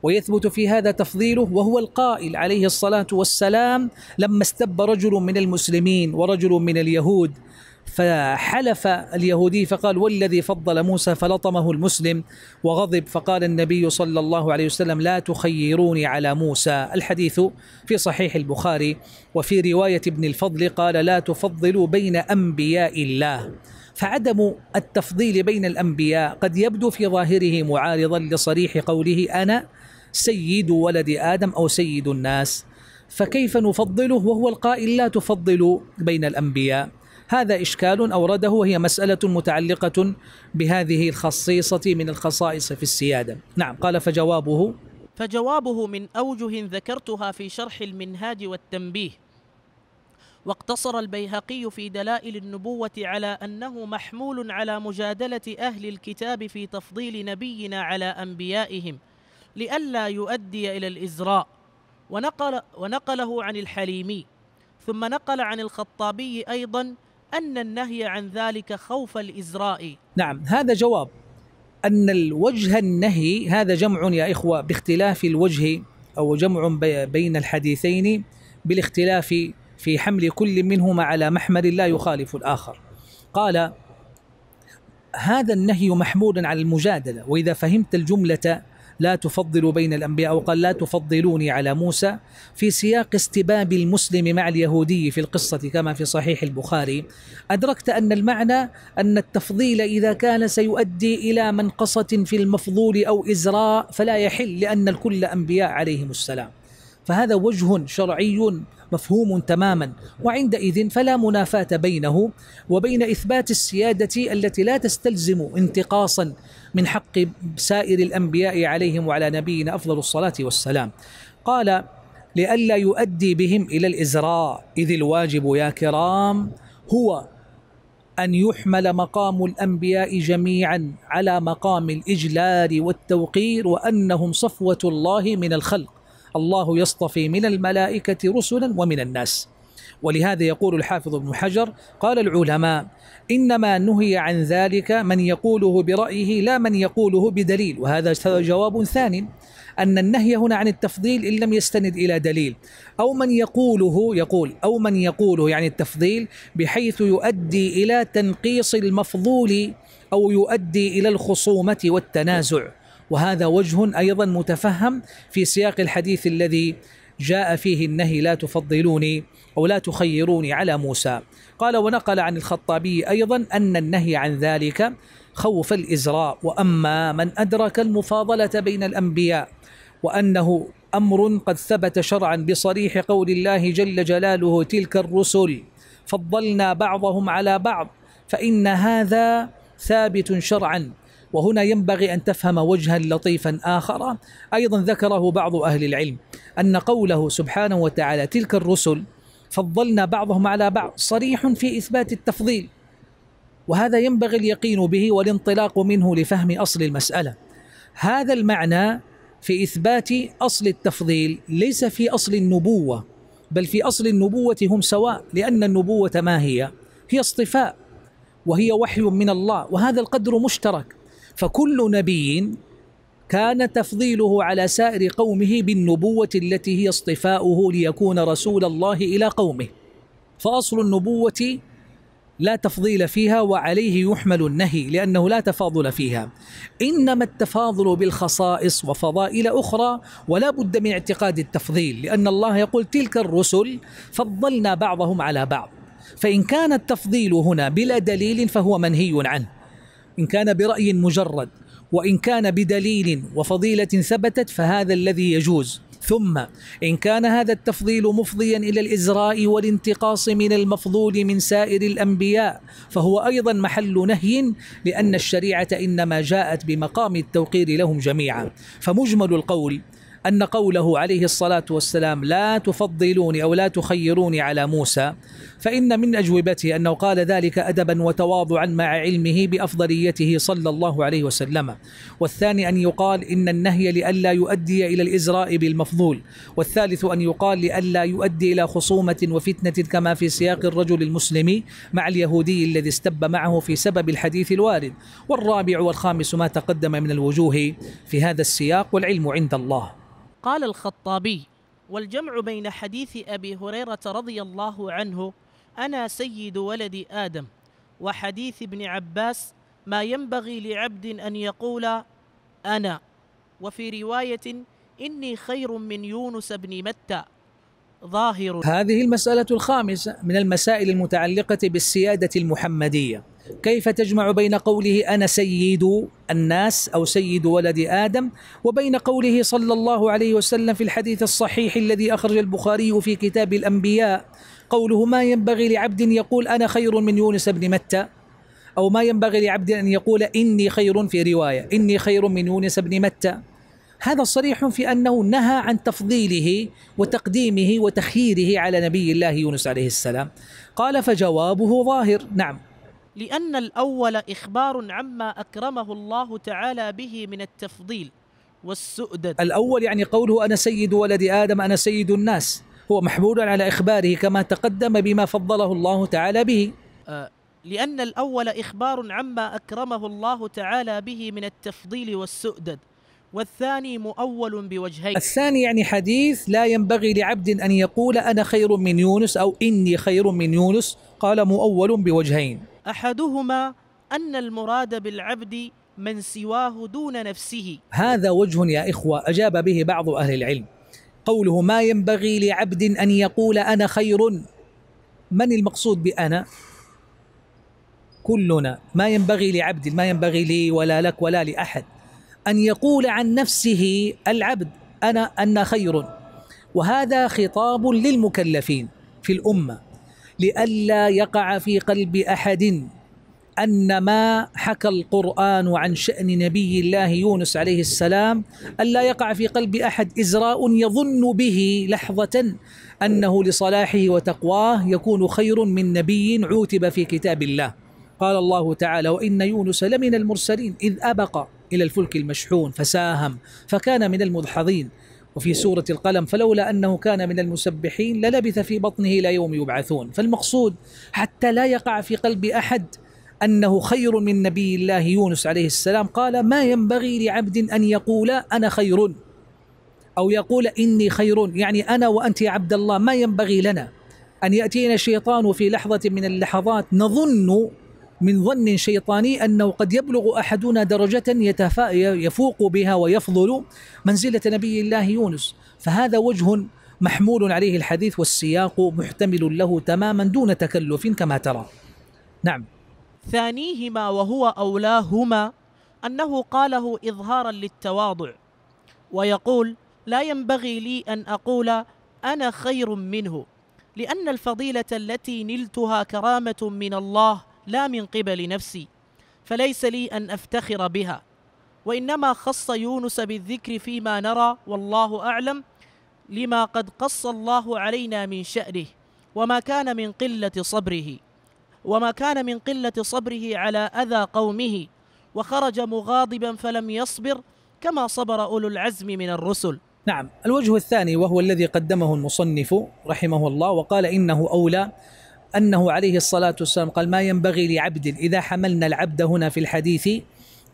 ويثبت في هذا تفضيله وهو القائل عليه الصلاة والسلام لما استب رجل من المسلمين ورجل من اليهود فحلف اليهودي فقال والذي فضل موسى فلطمه المسلم وغضب فقال النبي صلى الله عليه وسلم لا تخيروني على موسى. الحديث في صحيح البخاري وفي رواية ابن الفضل قال لا تفضلوا بين أنبياء الله. فعدم التفضيل بين الأنبياء قد يبدو في ظاهره معارضا لصريح قوله أنا سيد ولد آدم أو سيد الناس. فكيف نفضله وهو القائل لا تفضل بين الأنبياء؟ هذا إشكال أورده وهي مسألة متعلقة بهذه الخصيصة من الخصائص في السيادة. نعم قال فجوابه فجوابه من أوجه ذكرتها في شرح المنهاج والتنبيه. واقتصر البيهقي في دلائل النبوة على أنه محمول على مجادلة أهل الكتاب في تفضيل نبينا على أنبيائهم لئلا يؤدي إلى الإزراء. ونقل ونقله عن الحليمي. ثم نقل عن الخطابي أيضا أن النهي عن ذلك خوف الإزراء. نعم هذا جواب. أن الوجه النهي هذا جمع يا إخوة باختلاف الوجه أو جمع بين الحديثين بالاختلاف في حمل كل منهما على محمل لا يخالف الآخر. قال هذا النهي محمول على المجادلة وإذا فهمت الجملة لا تفضل بين الأنبياء أو قال لا تفضلوني على موسى في سياق استباب المسلم مع اليهودي في القصة كما في صحيح البخاري. أدركت أن المعنى أن التفضيل إذا كان سيؤدي إلى منقصة في المفضول أو إزراء فلا يحل لأن الكل أنبياء عليهم السلام. فهذا وجه شرعي مفهوم تماما. وعندئذ فلا منافاة بينه وبين إثبات السيادة التي لا تستلزم انتقاصا من حق سائر الأنبياء عليهم وعلى نبينا أفضل الصلاة والسلام. قال لئلا يؤدي بهم إلى الإزراء. إذ الواجب يا كرام هو أن يحمل مقام الأنبياء جميعا على مقام الإجلال والتوقير وأنهم صفوة الله من الخلق. الله يصطفي من الملائكة رسلا ومن الناس. ولهذا يقول الحافظ ابن حجر قال العلماء إنما نهي عن ذلك من يقوله برأيه لا من يقوله بدليل. وهذا جواب ثاني أن النهي هنا عن التفضيل إن لم يستند إلى دليل. أو من يقوله يقول أو من يقوله يعني التفضيل بحيث يؤدي إلى تنقيص المفضول أو يؤدي إلى الخصومة والتنازع. وهذا وجه أيضا متفهم في سياق الحديث الذي جاء فيه النهي لا تفضلوني أو لا تخيروني على موسى. قال ونقل عن الخطابي أيضا أن النهي عن ذلك خوف الإزراء وأما من أدرك المفاضلة بين الأنبياء وأنه أمر قد ثبت شرعا بصريح قول الله جل جلاله تلك الرسل فضلنا بعضهم على بعض فإن هذا ثابت شرعا. وهنا ينبغي أن تفهم وجها لطيفا آخر. أيضا ذكره بعض أهل العلم أن قوله سبحانه وتعالى تلك الرسل فضلنا بعضهم على بعض صريح في إثبات التفضيل وهذا ينبغي اليقين به والانطلاق منه لفهم أصل المسألة. هذا المعنى في إثبات أصل التفضيل ليس في أصل النبوة بل في أصل النبوة هم سواء لأن النبوة ما هي؟ هي اصطفاء وهي وحي من الله وهذا القدر مشترك. فكل نبي كان تفضيله على سائر قومه بالنبوة التي هي اصطفاؤه ليكون رسول الله إلى قومه. فأصل النبوة لا تفضيل فيها وعليه يحمل النهي لأنه لا تفاضل فيها. إنما التفاضل بالخصائص وفضائل أخرى ولا بد من اعتقاد التفضيل لأن الله يقول تلك الرسل فضلنا بعضهم على بعض. فإن كان التفضيل هنا بلا دليل فهو منهي عنه. إن كان برأي مجرد وإن كان بدليل وفضيلة ثبتت فهذا الذي يجوز. ثم إن كان هذا التفضيل مفضيا إلى الإزراء والانتقاص من المفضول من سائر الأنبياء فهو أيضا محل نهي لأن الشريعة إنما جاءت بمقام التوقير لهم جميعا. فمجمل القول أن قوله عليه الصلاة والسلام لا تفضلوني أو لا تخيروني على موسى فإن من أجوبته أنه قال ذلك أدبا وتواضعا مع علمه بأفضليته صلى الله عليه وسلم. والثاني أن يقال إن النهي لئلا يؤدي إلى الإزراء بالمفضول والثالث أن يقال لئلا يؤدي إلى خصومة وفتنة كما في سياق الرجل المسلم مع اليهودي الذي استب معه في سبب الحديث الوارد والرابع والخامس ما تقدم من الوجوه في هذا السياق والعلم عند الله. قال الخطابي والجمع بين حديث أبي هريرة رضي الله عنه أنا سيد ولد آدم وحديث ابن عباس ما ينبغي لعبد أن يقول أنا. وفي رواية إني خير من يونس بن متى. ظاهر. هذه المسألة الخامسة من المسائل المتعلقة بالسيادة المحمدية. كيف تجمع بين قوله أنا سيد الناس أو سيد ولد آدم وبين قوله صلى الله عليه وسلم في الحديث الصحيح الذي أخرج البخاري في كتاب الأنبياء قوله ما ينبغي لعبد يقول أنا خير من يونس بن متى؟ أو ما ينبغي لعبد أن يقول إني خير في رواية إني خير من يونس بن متى؟ هذا صريح في أنه نهى عن تفضيله وتقديمه وتخييره على نبي الله يونس عليه السلام. قال فجوابه ظاهر نعم. لأن الأول إخبار عما أكرمه الله تعالى به من التفضيل والسؤدد. الأول يعني قوله أنا سيد ولد آدم أنا سيد الناس. هو محمول على إخباره كما تقدم بما فضله الله تعالى به. آه لأن الأول إخبار عما أكرمه الله تعالى به من التفضيل والسؤدد. والثاني مؤول بوجهين. الثاني يعني حديث لا ينبغي لعبد أن يقول أنا خير من يونس أو إني خير من يونس. قال مؤول بوجهين. أحدهما أن المراد بالعبد من سواه دون نفسه. هذا وجه يا إخوة أجاب به بعض أهل العلم. قوله ما ينبغي لعبد أن يقول أنا خير. من المقصود بأنا؟ كلنا. ما ينبغي لعبد ما ينبغي لي ولا لك ولا لأحد. أن يقول عن نفسه العبد أنا أنا خير. وهذا خطاب للمكلفين في الأمة. لئلا يقع في قلب أحد أن ما حكى القرآن عن شأن نبي الله يونس عليه السلام ألا يقع في قلب أحد إزراء يظن به لحظة أنه لصلاحه وتقواه يكون خير من نبي عوتب في كتاب الله. قال الله تعالى وإن يونس لمن المرسلين إذ أبق إلى الفلك المشحون فساهم فكان من المدحضين وفي سورة القلم فلولا أنه كان من المسبحين للبث في بطنه إلى يوم يبعثون. فالمقصود حتى لا يقع في قلب أحد أنه خير من نبي الله يونس عليه السلام. قال ما ينبغي لعبد أن يقول أنا خير أو يقول إني خير. يعني أنا وأنت يا عبد الله ما ينبغي لنا أن يأتينا الشيطان في لحظة من اللحظات نظن من ظن شيطاني أنه قد يبلغ أحدنا درجة يفوق بها ويفضل منزلة نبي الله يونس. فهذا وجه محمول عليه الحديث والسياق محتمل له تماما دون تكلف كما ترى. نعم. ثانيهما وهو أولاهما أنه قاله إظهارا للتواضع ويقول لا ينبغي لي أن أقول أنا خير منه لأن الفضيلة التي نلتها كرامة من الله لا من قبل نفسي فليس لي أن أفتخر بها. وإنما خص يونس بالذكر فيما نرى والله أعلم لما قد قص الله علينا من شأنه وما كان من قلة صبره. وما كان من قلة صبره على أذى قومه وخرج مغاضبا فلم يصبر كما صبر أولو العزم من الرسل. نعم الوجه الثاني وهو الذي قدمه المصنف رحمه الله وقال إنه أولى أنه عليه الصلاة والسلام قال ما ينبغي لعبد إذا حملنا العبد هنا في الحديث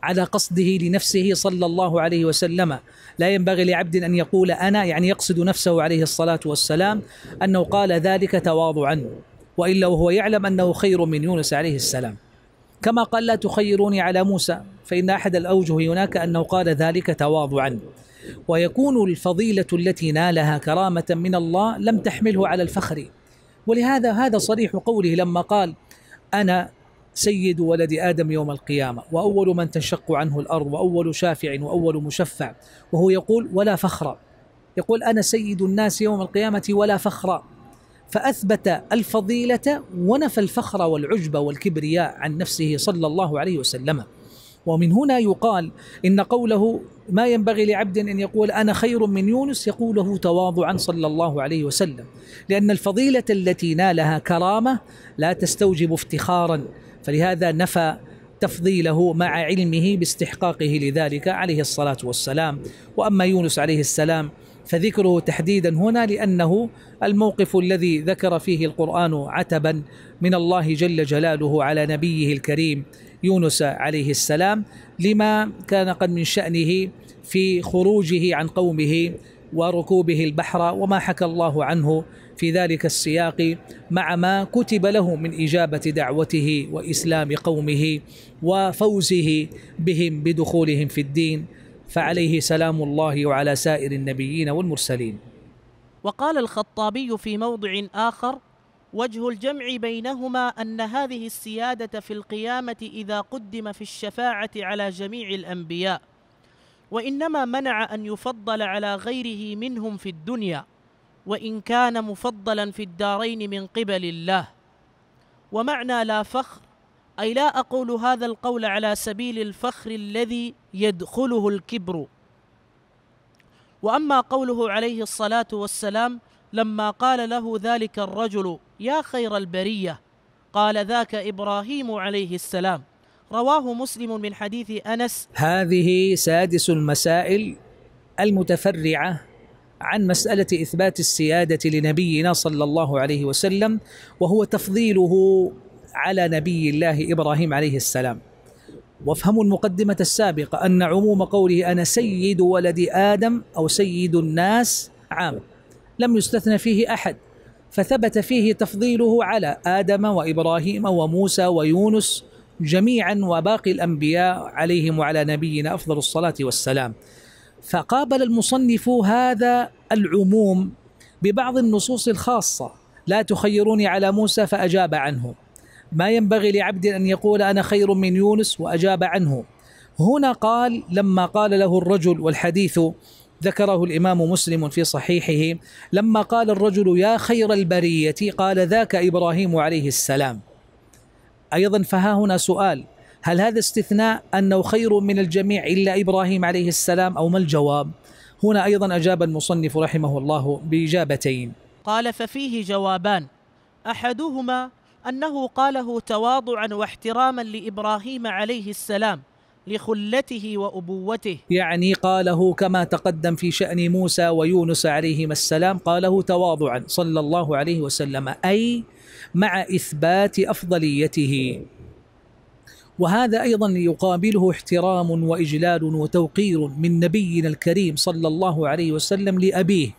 على قصده لنفسه صلى الله عليه وسلم. لا ينبغي لعبد أن يقول أنا يعني يقصد نفسه عليه الصلاة والسلام أنه قال ذلك تواضعا وإلا وهو يعلم أنه خير من يونس عليه السلام. كما قال لا تخيروني على موسى فإن أحد الأوجه هناك أنه قال ذلك تواضعا. ويكون الفضيلة التي نالها كرامة من الله لم تحمله على الفخر. ولهذا هذا صريح قوله لما قال أنا سيد ولد آدم يوم القيامة وأول من تنشق عنه الأرض وأول شافع وأول مشفع. وهو يقول ولا فخر. يقول أنا سيد الناس يوم القيامة ولا فخر. فأثبت الفضيلة ونفى الفخر والعجب والكبرياء عن نفسه صلى الله عليه وسلم. ومن هنا يقال إن قوله ما ينبغي لعبد أن يقول أنا خير من يونس يقوله تواضعا صلى الله عليه وسلم. لأن الفضيلة التي نالها كرامة لا تستوجب افتخارا فلهذا نفى تفضيله مع علمه باستحقاقه لذلك عليه الصلاة والسلام. وأما يونس عليه السلام فذكره تحديدا هنا لأنه الموقف الذي ذكر فيه القرآن عتبا من الله جل جلاله على نبيه الكريم. يونس عليه السلام لما كان قد من شأنه في خروجه عن قومه وركوبه البحر وما حكى الله عنه في ذلك السياق مع ما كتب له من إجابة دعوته وإسلام قومه وفوزه بهم بدخولهم في الدين. فعليه سلام الله وعلى سائر النبيين والمرسلين. وقال الخطابي في موضع آخر وجه الجمع بينهما أن هذه السيادة في القيامة إذا قدم في الشفاعة على جميع الأنبياء وإنما منع أن يفضل على غيره منهم في الدنيا وإن كان مفضلا في الدارين من قبل الله. ومعنى لا فخر أي لا أقول هذا القول على سبيل الفخر الذي يدخله الكبر. وأما قوله عليه الصلاة والسلام لما قال له ذلك الرجل يا خير البرية قال ذاك إبراهيم عليه السلام. رواه مسلم من حديث أنس. هذه سادس المسائل المتفرعة عن مسألة إثبات السيادة لنبينا صلى الله عليه وسلم وهو تفضيله على نبي الله إبراهيم عليه السلام. وافهموا المقدمة السابقة أن عموم قوله أنا سيد ولد آدم أو سيد الناس عام. لم يستثنى فيه أحد فثبت فيه تفضيله على آدم وإبراهيم وموسى ويونس جميعا وباقي الأنبياء عليهم وعلى نبينا أفضل الصلاة والسلام. فقابل المصنف هذا العموم ببعض النصوص الخاصة لا تخيروني على موسى فأجاب عنه. ما ينبغي لعبد أن يقول أنا خير من يونس وأجاب عنه. هنا قال لما قال له الرجل والحديث ذكره الإمام مسلم في صحيحه لما قال الرجل يا خير البرية قال ذاك إبراهيم عليه السلام أيضا فها هنا سؤال هل هذا استثناء أنه خير من الجميع إلا إبراهيم عليه السلام أو ما الجواب؟ هنا أيضا أجاب المصنف رحمه الله بإجابتين. قال ففيه جوابان أحدهما أنه قاله تواضعا واحتراما لإبراهيم عليه السلام لخلته وأبوته. يعني قاله كما تقدم في شأن موسى ويونس عليهما السلام قاله تواضعا صلى الله عليه وسلم أي مع إثبات أفضليته. وهذا أيضا يقابله احترام وإجلال وتوقير من نبينا الكريم صلى الله عليه وسلم لأبيه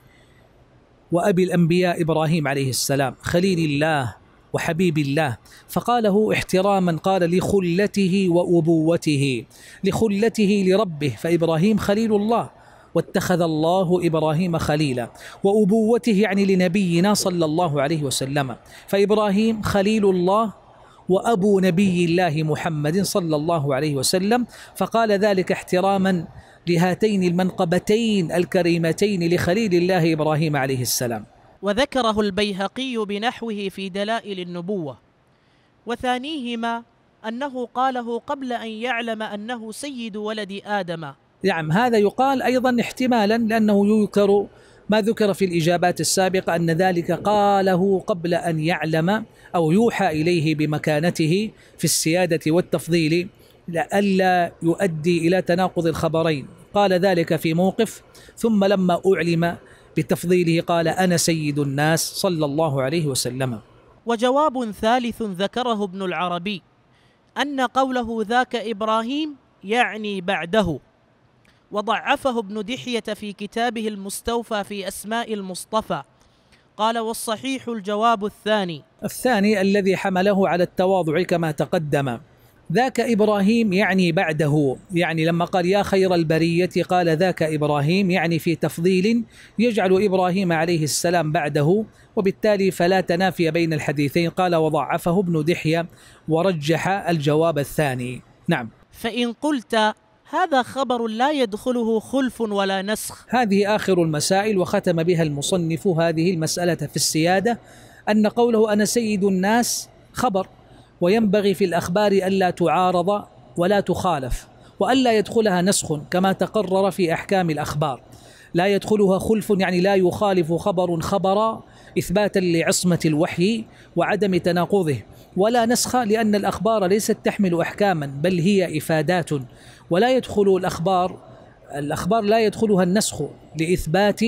وأبي الأنبياء إبراهيم عليه السلام خليل الله. وحبيب الله. فقاله احتراما قال لخلته وأبوته لخلته لربه فإبراهيم خليل الله. واتخذ الله إبراهيم خليلا. وأبوته يعني لنبينا صلى الله عليه وسلم. فإبراهيم خليل الله وأبو نبي الله محمد صلى الله عليه وسلم. فقال ذلك احتراما لهاتين المنقبتين الكريمتين لخليل الله إبراهيم عليه السلام. وذكره البيهقي بنحوه في دلائل النبوة. وثانيهما أنه قاله قبل أن يعلم أنه سيد ولد آدم. نعم هذا يقال أيضا احتمالا لأنه يذكر ما ذكر في الإجابات السابقة أن ذلك قاله قبل أن يعلم أو يوحى إليه بمكانته في السيادة والتفضيل لئلا يؤدي إلى تناقض الخبرين. قال ذلك في موقف ثم لما أعلم بتفضيله قال أنا سيد الناس صلى الله عليه وسلم. وجواب ثالث ذكره ابن العربي أن قوله ذاك إبراهيم يعني بعده. وضعفه ابن دحية في كتابه المستوفى في أسماء المصطفى. قال والصحيح الجواب الثاني. الثاني الذي حمله على التواضع كما تقدم. ذاك إبراهيم يعني بعده. يعني لما قال يا خير البرية قال ذاك إبراهيم يعني في تفضيل يجعل إبراهيم عليه السلام بعده. وبالتالي فلا تنافي بين الحديثين. قال وضعفه ابن دحية ورجح الجواب الثاني. نعم. فإن قلت هذا خبر لا يدخله خلف ولا نسخ. هذه آخر المسائل وختم بها المصنف هذه المسألة في السيادة. أن قوله أنا سيد الناس خبر. وينبغي في الأخبار ألا تعارض ولا تخالف وألا يدخلها نسخ كما تقرر في أحكام الأخبار. لا يدخلها خلف يعني لا يخالف خبر خبرا إثباتا لعصمة الوحي وعدم تناقضه ولا نسخ لأن الأخبار ليست تحمل أحكاما بل هي إفادات. ولا يدخل الأخبار الأخبار لا يدخلها النسخ لإثبات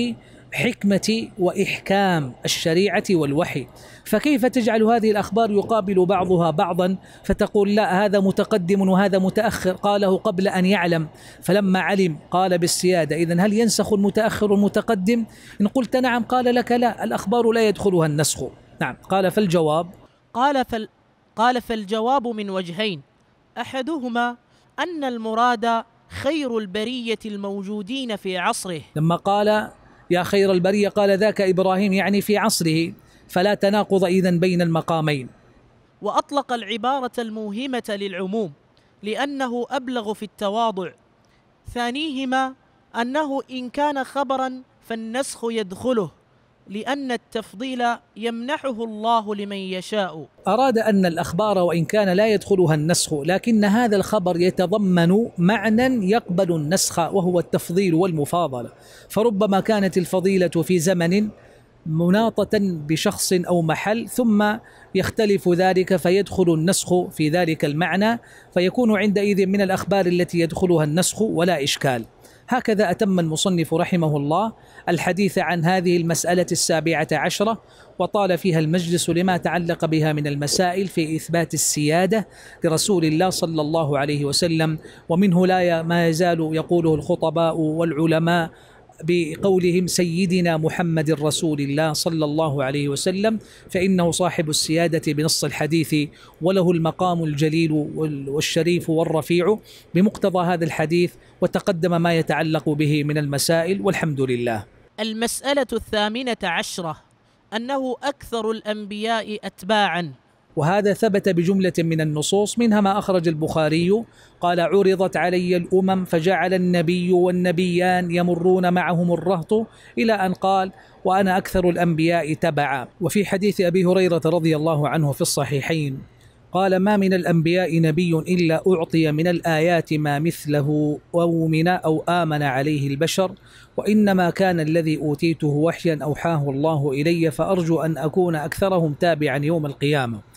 حكمة وإحكام الشريعة والوحي. فكيف تجعل هذه الأخبار يقابل بعضها بعضا؟ فتقول لا هذا متقدم وهذا متأخر. قاله قبل أن يعلم. فلما علم قال بالسيادة إذا هل ينسخ المتأخر المتقدم؟ إن قلت نعم قال لك لا الأخبار لا يدخلها النسخ. نعم. قال فالجواب؟ قال فال قال فالجواب من وجهين. أحدهما أن المراد خير البرية الموجودين في عصره. لما قال يا خير البرية قال ذاك إبراهيم يعني في عصره فلا تناقض اذا بين المقامين. وأطلق العبارة الموهمة للعموم لأنه أبلغ في التواضع. ثانيهما أنه إن كان خبرا فالنسخ يدخله. لأن التفضيل يمنحه الله لمن يشاء. أراد أن الأخبار وإن كان لا يدخلها النسخ لكن هذا الخبر يتضمن معنى يقبل النسخ وهو التفضيل والمفاضلة. فربما كانت الفضيلة في زمن مناطة بشخص أو محل ثم يختلف ذلك فيدخل النسخ في ذلك المعنى فيكون عندئذ من الأخبار التي يدخلها النسخ ولا إشكال. هكذا أتم المصنف رحمه الله الحديث عن هذه المسألة السابعة عشرة وطال فيها المجلس لما تعلق بها من المسائل في إثبات السيادة لرسول الله صلى الله عليه وسلم ومنه لا ما يزال يقوله الخطباء والعلماء بقولهم سيدنا محمد رسول الله صلى الله عليه وسلم فإنه صاحب السيادة بنص الحديث وله المقام الجليل والشريف والرفيع بمقتضى هذا الحديث وتقدم ما يتعلق به من المسائل والحمد لله. المسألة الثامنة عشرة أنه أكثر الأنبياء أتباعا. وهذا ثبت بجملة من النصوص منها ما أخرج البخاري قال عرضت علي الأمم فجعل النبي والنبيان يمرون معهم الرهط إلى أن قال وأنا أكثر الأنبياء تبعا وفي حديث أبي هريرة رضي الله عنه في الصحيحين قال ما من الأنبياء نبي إلا أعطي من الآيات ما مثله أؤمن أو آمن عليه البشر وإنما كان الذي أوتيته وحيا أوحاه الله إلي فأرجو أن أكون أكثرهم تابعا يوم القيامة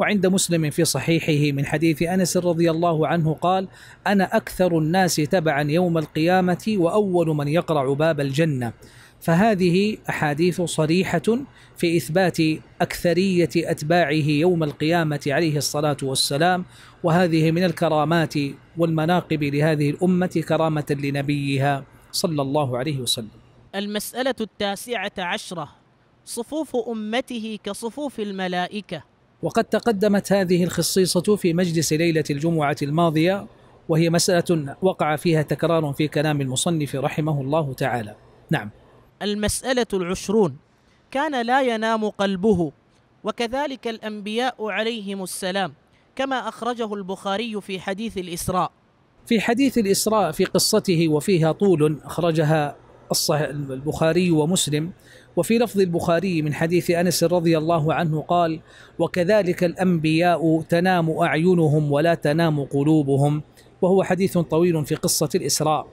وعند مسلم في صحيحه من حديث أنس رضي الله عنه قال: أنا أكثر الناس تبعا يوم القيامة وأول من يقرع باب الجنة. فهذه أحاديث صريحة في إثبات أكثرية أتباعه يوم القيامة عليه الصلاة والسلام وهذه من الكرامات والمناقب لهذه الأمة كرامة لنبيها صلى الله عليه وسلم. المسألة التاسعة عشرة صفوف أمته كصفوف الملائكة وقد تقدمت هذه الخصيصة في مجلس ليلة الجمعة الماضية وهي مسألة وقع فيها تكرار في كلام المصنف رحمه الله تعالى. نعم. المسألة العشرون. كان لا ينام قلبه وكذلك الأنبياء عليهم السلام كما أخرجه البخاري في حديث الإسراء. في حديث الإسراء في قصته وفيها طول أخرجها البخاري ومسلم وفي لفظ البخاري من حديث أنس رضي الله عنه قال: وكذلك الأنبياء تنام أعينهم ولا تنام قلوبهم. وهو حديث طويل في قصة الإسراء.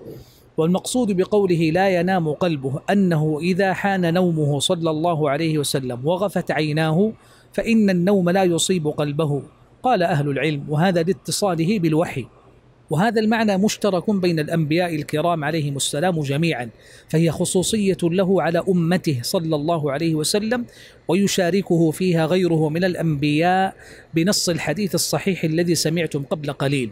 والمقصود بقوله لا ينام قلبه أنه إذا حان نومه صلى الله عليه وسلم وغفت عيناه فإن النوم لا يصيب قلبه. قال أهل العلم وهذا لاتصاله بالوحي. وهذا المعنى مشترك بين الأنبياء الكرام عليهم السلام جميعا فهي خصوصية له على أمته صلى الله عليه وسلم ويشاركه فيها غيره من الأنبياء بنص الحديث الصحيح الذي سمعتم قبل قليل.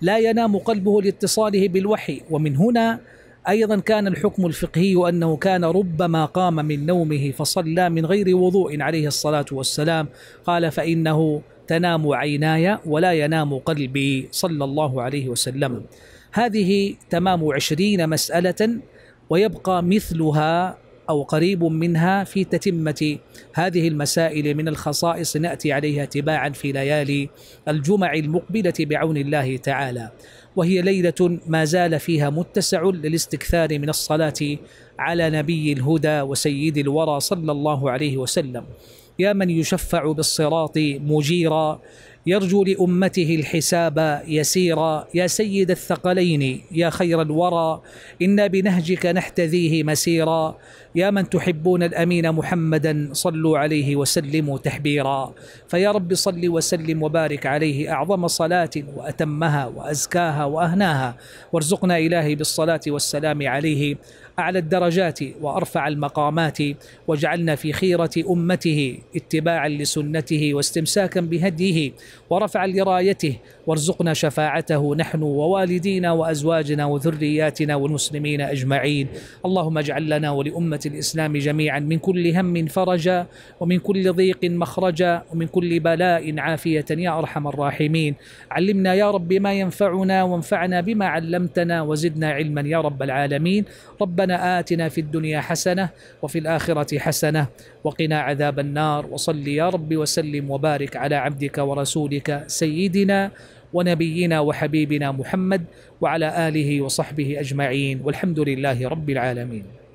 لا ينام قلبه لاتصاله بالوحي ومن هنا أيضا كان الحكم الفقهي أنه كان ربما قام من نومه فصلى من غير وضوء عليه الصلاة والسلام. قال فإنه تنام عيناي ولا ينام قلبي صلى الله عليه وسلم. هذه تمام عشرين مسألة ويبقى مثلها أو قريب منها في تتمة هذه المسائل من الخصائص نأتي عليها تباعا في ليالي الجمع المقبلة بعون الله تعالى. وهي ليلة ما زال فيها متسع للاستكثار من الصلاة على نبي الهدى وسيد الورى صلى الله عليه وسلم. يا من يشفع بالصراط مجيرا يرجو لأمته الحساب يسيرا. يا سيد الثقلين يا خير الورى إنا بنهجك نحتذيه مسيرا. يا من تحبون الأمين محمدا صلوا عليه وسلموا تحبيرا. فيا رب صل وسلم وبارك عليه أعظم صلاة وأتمها وأزكاها وأهناها. وارزقنا إلهي بالصلاة والسلام عليه. اعلى الدرجات وأرفع المقامات واجعلنا في خيرة أمته اتباعا لسنته واستمساكا بهديه ورفعا لرايته وارزقنا شفاعته نحن ووالدينا وأزواجنا وذرياتنا والمسلمين أجمعين. اللهم اجعل لنا ولأمة الإسلام جميعا من كل هم فرجا ومن كل ضيق مخرجا ومن كل بلاء عافية يا أرحم الراحمين. علمنا يا رب ما ينفعنا وانفعنا بما علمتنا وزدنا علما يا رب العالمين. ربنا آتنا في الدنيا حسنة وفي الآخرة حسنة وقنا عذاب النار وصل يا رب وسلم وبارك على عبدك ورسولك سيدنا ونبينا وحبيبنا محمد وعلى آله وصحبه أجمعين والحمد لله رب العالمين.